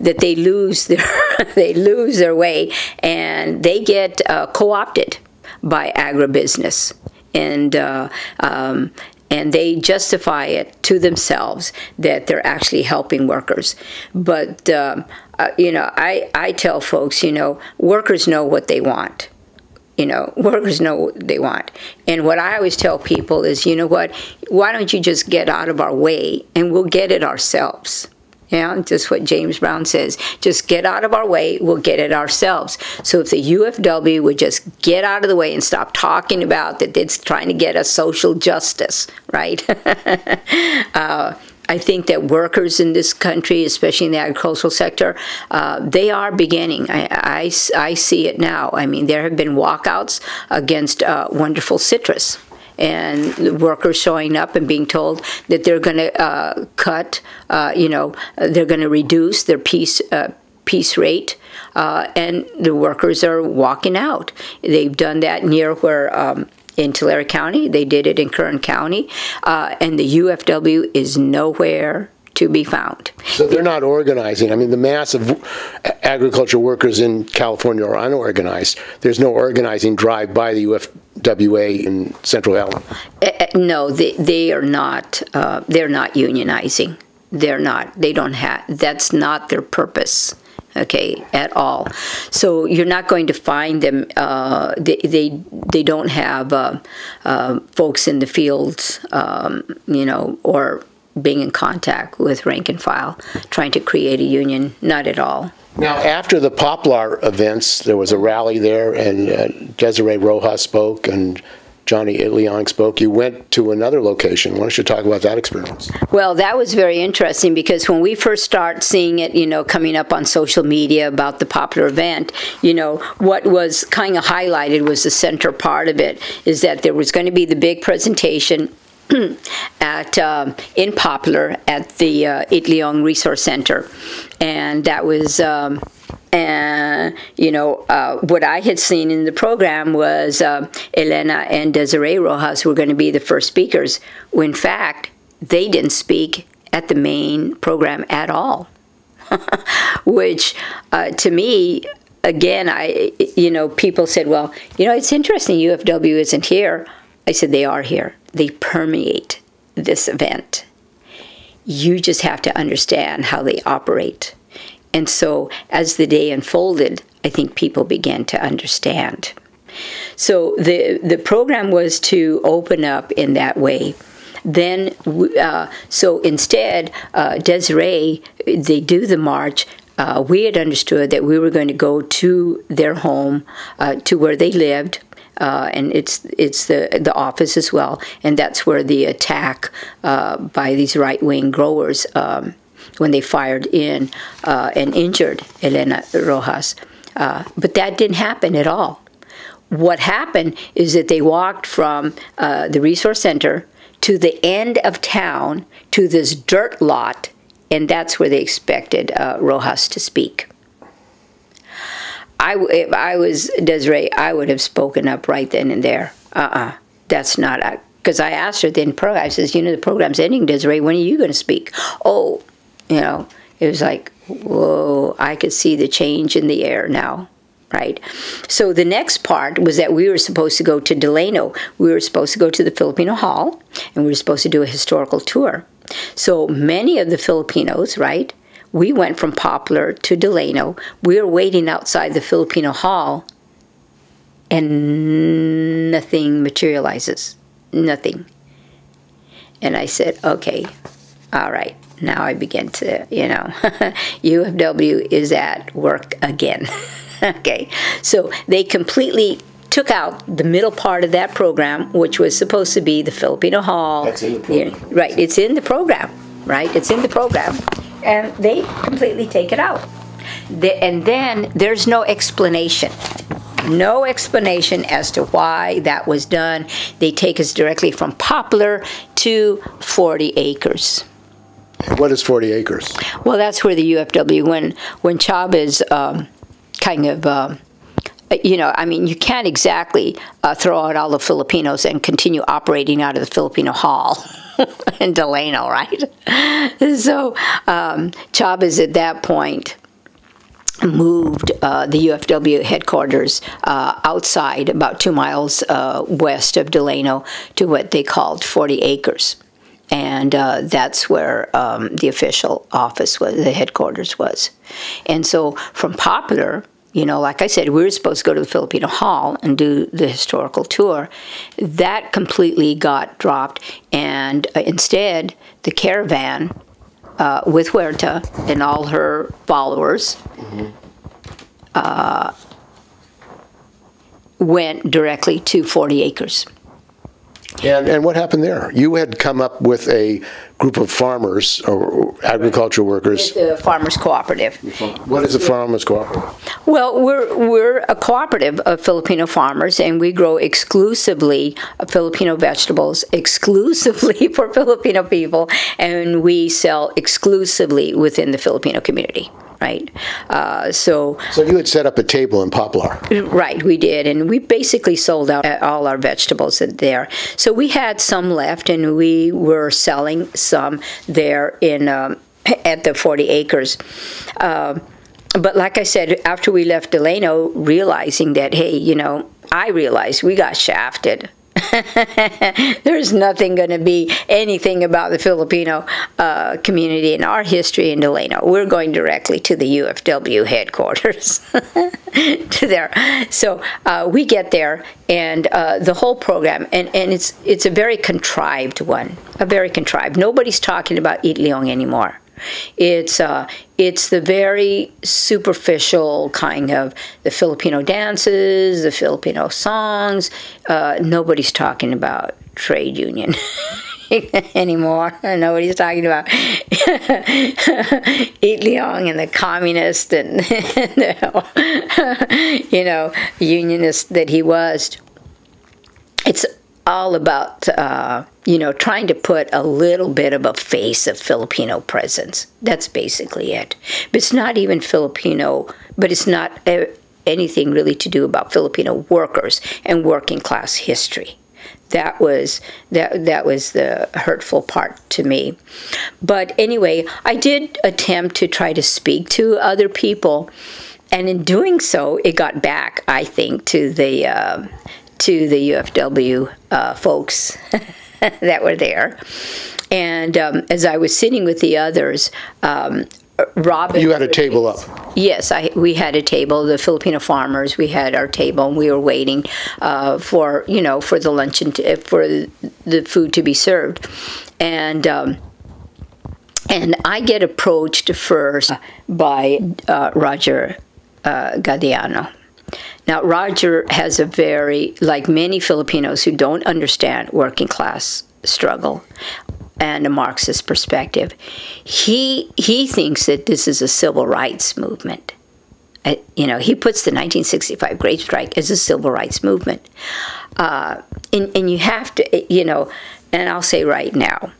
That they lose their they lose their way and they get uh, co-opted by agribusiness and uh, um, and they justify it to themselves that they're actually helping workers. But, um, uh, you know, I, I tell folks, you know, workers know what they want. You know, workers know what they want. And what I always tell people is, you know what, why don't you just get out of our way and we'll get it ourselves. Yeah, just what James Brown says. Just get out of our way, we'll get it ourselves. So if the UFW would just get out of the way and stop talking about that it's trying to get us social justice, right? uh, I think that workers in this country, especially in the agricultural sector, uh, they are beginning. I, I, I, see it now. I mean, there have been walkouts against uh, wonderful citrus and workers showing up and being told that they're going to uh, cut, uh, you know, they're going to reduce their piece uh, piece rate, uh, and the workers are walking out. They've done that near where. Um, in Tulare County, they did it in Kern County, uh, and the UFW is nowhere to be found. So they're not organizing. I mean, the mass of agriculture workers in California are unorganized. There's no organizing drive by the UFWA in Central Valley. Uh, no, they, they are not. Uh, they're not unionizing. They're not. They don't have. That's not their purpose okay, at all. So you're not going to find them. Uh, they, they they don't have uh, uh, folks in the fields, um, you know, or being in contact with rank and file, trying to create a union. Not at all. Now, after the Poplar events, there was a rally there, and uh, Desiree Rojas spoke, and Johnny Itliong spoke, you went to another location. Why don't you talk about that experience? Well, that was very interesting because when we first start seeing it, you know, coming up on social media about the Poplar event, you know, what was kind of highlighted was the center part of it is that there was going to be the big presentation at um, in Poplar at the uh, Itliong Resource Center, and that was. Um, and you know uh, what I had seen in the program was uh, Elena and Desiree Rojas were going to be the first speakers. When in fact they didn't speak at the main program at all, which uh, to me again I you know people said well you know it's interesting UFW isn't here. I said they are here. They permeate this event. You just have to understand how they operate and so as the day unfolded, I think people began to understand. So the, the program was to open up in that way. Then, uh, so instead, uh, Desiree, they do the march. Uh, we had understood that we were going to go to their home, uh, to where they lived, uh, and it's it's the the office as well, and that's where the attack uh, by these right wing growers um, when they fired in uh, and injured Elena Rojas. Uh, but that didn't happen at all. What happened is that they walked from uh, the resource center to the end of town to this dirt lot, and that's where they expected uh, Rojas to speak. I, if I was Desiree, I would have spoken up right then and there. Uh-uh, that's not because I asked her then program. I says, you know, the program's ending, Desiree. When are you going to speak? Oh, you know, it was like, whoa, I could see the change in the air now, right? So the next part was that we were supposed to go to Delano. We were supposed to go to the Filipino Hall, and we were supposed to do a historical tour. So many of the Filipinos, right? We went from Poplar to Delano. We were waiting outside the Filipino Hall, and nothing materializes. Nothing. And I said, okay, all right now I begin to, you know, UFW is at work again. okay, so they completely took out the middle part of that program, which was supposed to be the Filipino Hall. That's in the program. Yeah, right, it's in the program, right? It's in the program. And they completely take it out. The, and then there's no explanation. No explanation as to why that was done. They take us directly from Poplar to 40 acres. What is 40 acres? Well, that's where the UFW, when, when Chavez um, kind of, um, you know, I mean, you can't exactly uh, throw out all the Filipinos and continue operating out of the Filipino Hall in Delano, right? so um, Chavez at that point moved uh, the UFW headquarters uh, outside, about two miles uh, west of Delano, to what they called 40 acres and uh, that's where um, the official office was, the headquarters was. And so from Poplar, you know, like I said, we were supposed to go to the Filipino Hall and do the historical tour. That completely got dropped, and uh, instead, the caravan uh, with Huerta and all her followers mm-hmm. uh, went directly to 40 acres And, and what happened there? You had come up with a group of farmers or agricultural workers. The Farmers Cooperative. What is a farmers cooperative? Well, we're we're a cooperative of Filipino farmers, and we grow exclusively Filipino vegetables, exclusively for Filipino people, and we sell exclusively within the Filipino community right? Uh, so, so you had set up a table in Poplar, right? We did, and we basically sold out all our vegetables there. So we had some left, and we were selling some there in um, at the 40 acres. Uh, but like I said, after we left Delano, realizing that, hey, you know, I realized we got shafted. There's nothing going to be anything about the Filipino uh, community in our history in Delano. We're going directly to the UFW headquarters. to there. So uh, we get there, and uh, the whole program, and, and it's it's a very contrived one, a very contrived. Nobody's talking about Itliong anymore. It's uh, it's the very superficial kind of the Filipino dances, the Filipino songs. Uh, nobody's talking about trade union. anymore. Nobody's talking about Itliong and the communist and you know unionist that he was. It's all about uh, you know trying to put a little bit of a face of Filipino presence. That's basically it. But it's not even Filipino. But it's not anything really to do about Filipino workers and working class history. That was that that was the hurtful part to me. But anyway, I did attempt to try to speak to other people, and in doing so, it got back. I think to the uh, to the UFW uh, folks that were there. And um, as I was sitting with the others, um, Robin. You had a table up. Yes, I, we had a table. The Filipino farmers, we had our table, and we were waiting uh, for you know for the luncheon to, for the food to be served, and. Um, and I get approached first by uh, Roger uh, Gadiano. Now, Roger has a very, like many Filipinos who don't understand working class struggle and a Marxist perspective, he, he thinks that this is a civil rights movement. Uh, you know, he puts the 1965 Great Strike as a civil rights movement. Uh, and, and you have to, you know, and I'll say right now,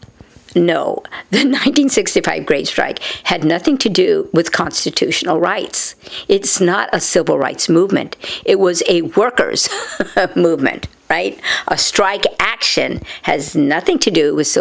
no, the 1965 Great Strike had nothing to do with constitutional rights. It's not a civil rights movement. It was a workers' movement, right? A strike action has nothing to do with,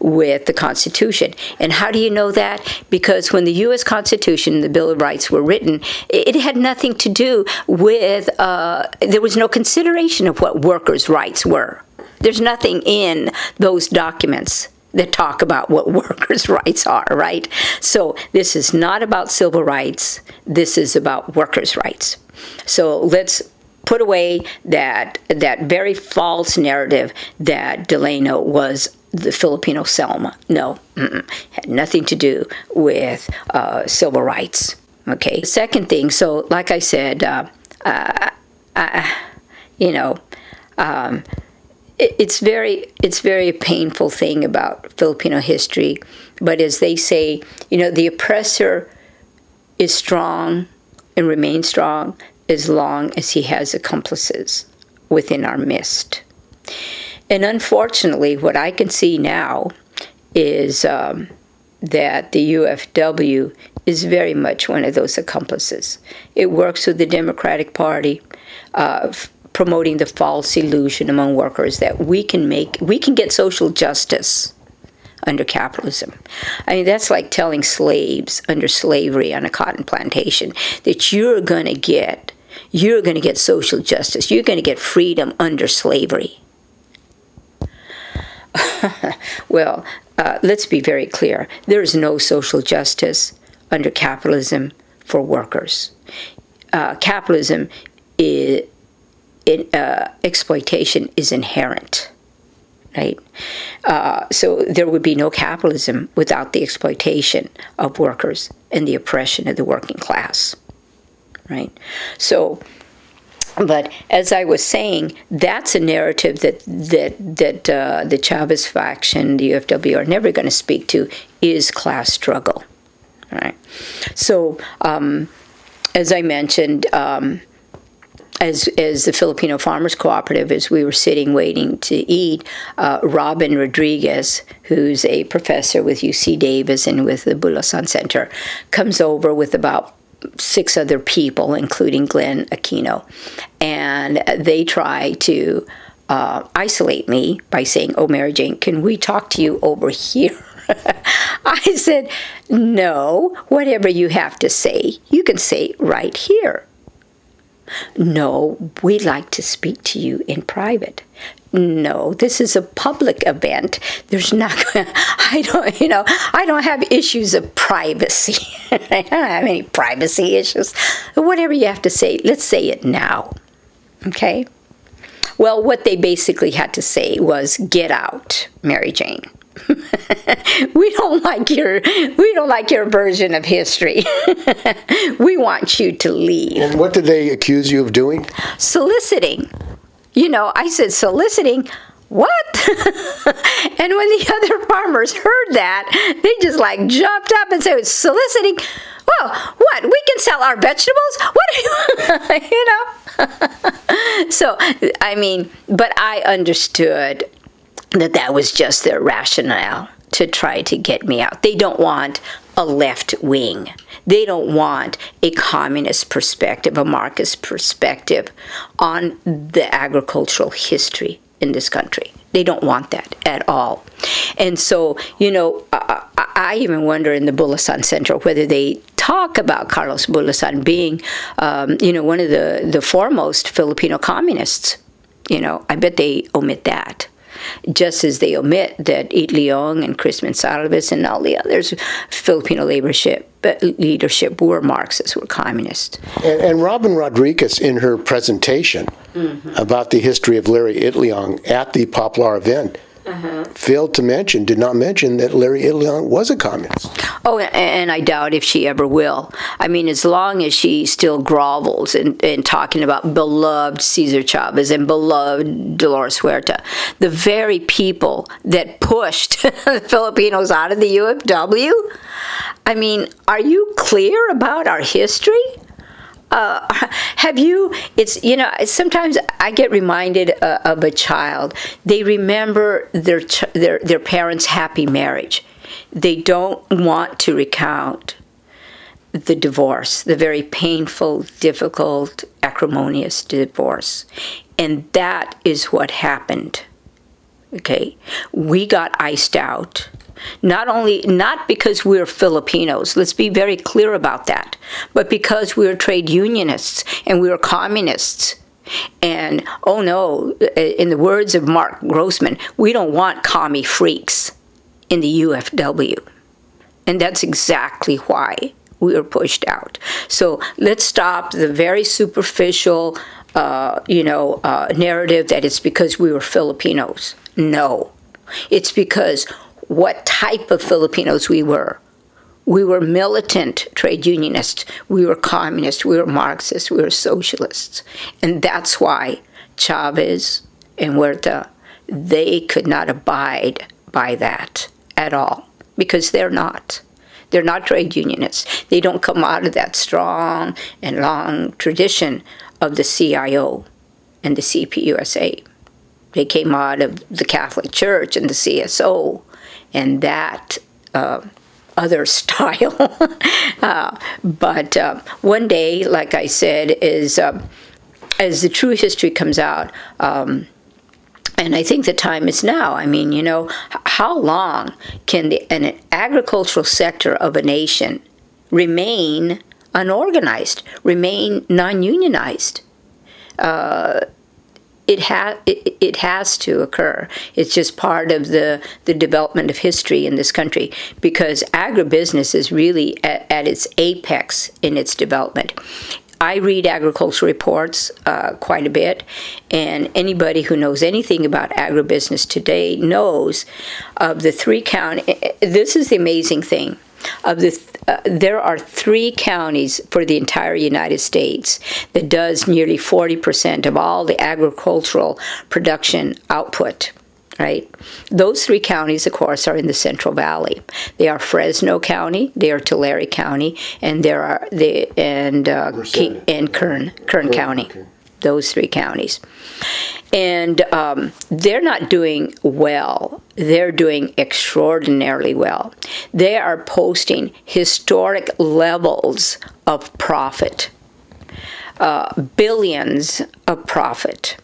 with the Constitution. And how do you know that? Because when the U.S. Constitution, the Bill of Rights were written, it had nothing to do with, uh, there was no consideration of what workers' rights were. There's nothing in those documents that talk about what workers' rights are, right? So this is not about civil rights. This is about workers' rights. So let's put away that that very false narrative that Delano was the Filipino Selma. No, had nothing to do with uh, civil rights. Okay. Second thing. So, like I said, uh, uh, uh you know. Um, it's very it's very painful thing about Filipino history. But as they say, you know, the oppressor is strong and remains strong as long as he has accomplices within our midst. And unfortunately, what I can see now is um, that the UFW is very much one of those accomplices. It works with the Democratic Party. Uh, promoting the false illusion among workers that we can make we can get social justice under capitalism. I mean, that's like telling slaves under slavery on a cotton plantation that you're going to get you're going to get social justice. You're going to get freedom under slavery. well, uh, let's be very clear. There is no social justice under capitalism for workers. Uh, capitalism is, it, uh, exploitation is inherent, right? Uh, so there would be no capitalism without the exploitation of workers and the oppression of the working class, right? So but as I was saying, that's a narrative that that that uh, the Chavez faction, the UFW, are never going to speak to is class struggle. Right. So, um, as I mentioned. Um, as, as the Filipino Farmers Cooperative, as we were sitting waiting to eat, uh, Robyn Rodriguez, who's a professor with UC Davis and with the Bulosan Center, comes over with about six other people, including Glenn Aquino. And they try to uh, isolate me by saying, Oh, Mary Jane, can we talk to you over here? I said, No, whatever you have to say, you can say right here. No, we'd like to speak to you in private. No, this is a public event. There's not. I don't. You know, I don't have issues of privacy. I don't have any privacy issues. Whatever you have to say, let's say it now. Okay. Well, what they basically had to say was, "Get out, Mary Jane." we don't like your we don't like your version of history. we want you to leave. And what did they accuse you of doing? Soliciting. You know, I said soliciting. What? and when the other farmers heard that, they just like jumped up and said, soliciting. Well, what? We can sell our vegetables? What are you, you know? so, I mean, but I understood that that was just their rationale to try to get me out. They don't want a left wing. They don't want a communist perspective, a Marxist perspective on the agricultural history in this country. They don't want that at all. And so, you know, I, I even wonder in the Bulosan Center whether they talk about Carlos Bulosan being, um, you know, one of the, the foremost Filipino communists. You know, I bet they omit that just as they omit that Itliong and Chris Mensalvas and all the others, Filipino leadership, leadership were Marxists, were communists. And, and Robyn Rodriguez, in her presentation mm-hmm. about the history of Larry Itliong at the Poplar event, uh-huh. failed to mention, did not mention that Larry Itliong was a communist. Oh, and I doubt if she ever will. I mean, as long as she still grovels in, in talking about beloved Cesar Chavez and beloved Dolores Huerta, the very people that pushed the Filipinos out of the UFW. I mean, are you clear about our history? Uh, have you it's you know sometimes i get reminded uh, of a child. They remember their their their parents happy marriage. They don't want to recount the divorce the very painful difficult acrimonious divorce. And that is what happened okay? We got iced out not only not because we're Filipinos, let's be very clear about that, but because we're trade unionists and we're communists. And oh no, in the words of Marc Grossman, we don't want commie freaks in the UFW. And that's exactly why we were pushed out. So let's stop the very superficial, uh, you know, uh, narrative that it's because we were Filipinos. No, it's because what type of Filipinos we were. We were militant trade unionists, we were communists, we were Marxists, we were socialists. And that's why Chavez and Huerta, they could not abide by that at all, because they're not. They're not trade unionists. They don't come out of that strong and long tradition of the CIO and the CPUSA. They came out of the Catholic Church and the CSO and that uh, other style. uh, but uh, one day, like I said, is um, as the true history comes out. Um, and I think the time is now. I mean, you know, how long can the, an agricultural sector of a nation remain unorganized, remain non unionized? Uh, it has it, it has to occur. It's just part of the the development of history in this country because agribusiness is really at, at its apex in its development. I read agricultural reports uh, quite a bit, and anybody who knows anything about agribusiness today knows of the three county. This is the amazing thing. Of the uh, there are three counties for the entire United States that does nearly 40% of all the agricultural production output right? Those three counties, of course, are in the Central Valley. They are Fresno County, they are Tulare County, and there are the and uh, and Kern Kern County. Okay. Those three counties, and um, they're not doing well. They're doing extraordinarily well. They are posting historic levels of profit, uh, billions of profit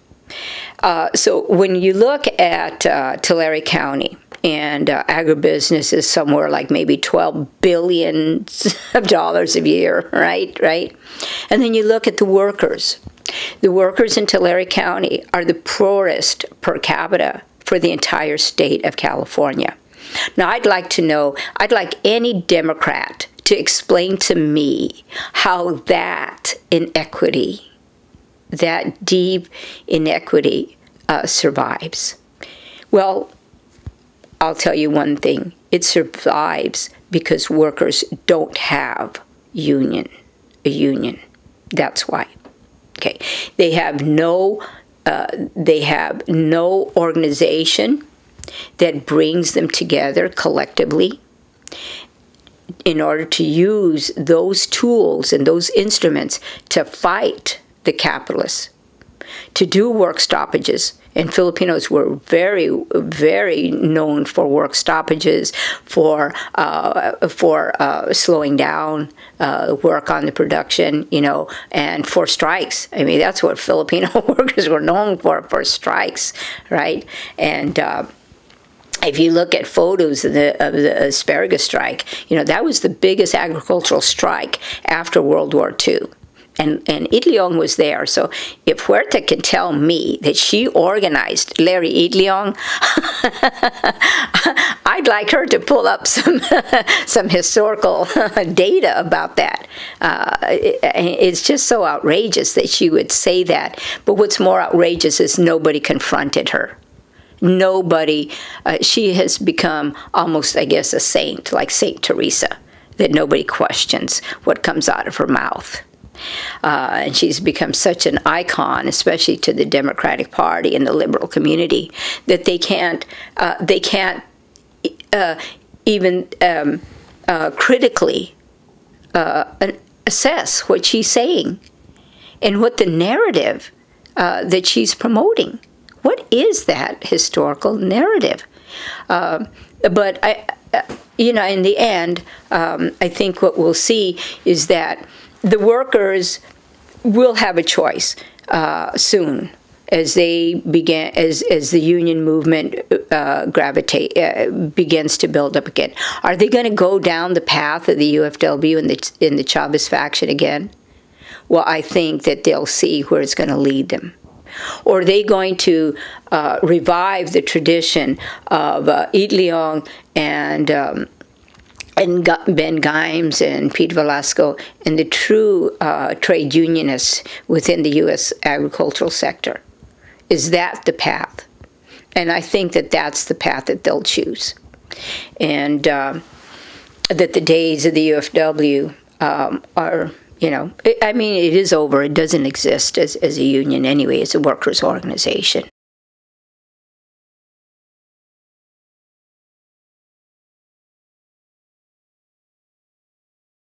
uh, so when you look at uh, Tulare County, and uh, agribusiness is somewhere like maybe 12 billion of dollars a year, right? Right? And then you look at the workers. The workers in Tulare County are the poorest per capita for the entire state of California. Now, I'd like to know, I'd like any Democrat to explain to me how that inequity that deep inequity uh, survives? Well, I'll tell you one thing it survives because workers don't have union a union that's why okay they have no uh, they have no organization that brings them together collectively in order to use those tools and those instruments to fight the capitalists to do work stoppages. And Filipinos were very, very known for work stoppages, for uh, for uh, slowing down uh, work on the production, you know, and for strikes. I mean, that's what Filipino workers were known for for strikes, right? And uh, if you look at photos of the, of the, asparagus strike, you know, that was the biggest agricultural strike after World War II and, and was there. So if Huerta can tell me that she organized Larry Itliong, I'd like her to pull up some some historical data about that. Uh, it, it's just so outrageous that she would say that. But what's more outrageous is nobody confronted her. Nobody. Uh, she has become almost, I guess, a saint, like Saint Teresa, that nobody questions what comes out of her mouth. Uh, and she's become such an icon, especially to the Democratic Party and the liberal community, that they can't uh, they can't uh, even um, uh, critically uh, assess what she's saying and what the narrative uh, that she's promoting. What is that historical narrative? but I, you know, in the end, um, I think what we'll see is that the workers will have a choice uh, soon as they begin as as the union movement uh, gravitate uh, begins to build up again. Are they going to go down the path of the UFW and the in the Chavez faction again? Well, I think that they'll see where it's going to lead them. Or are they going to uh, revive the tradition of uh, Itliong and um, and Ben Gines and Pete Velasco and the true uh, trade unionists within the U.S. agricultural sector. Is that the path? And I think that that's the path that they'll choose. And uh, that the days of the UFW um, are, you know, I mean, it is over. It doesn't exist as, as a union anyway, it's a workers' organization.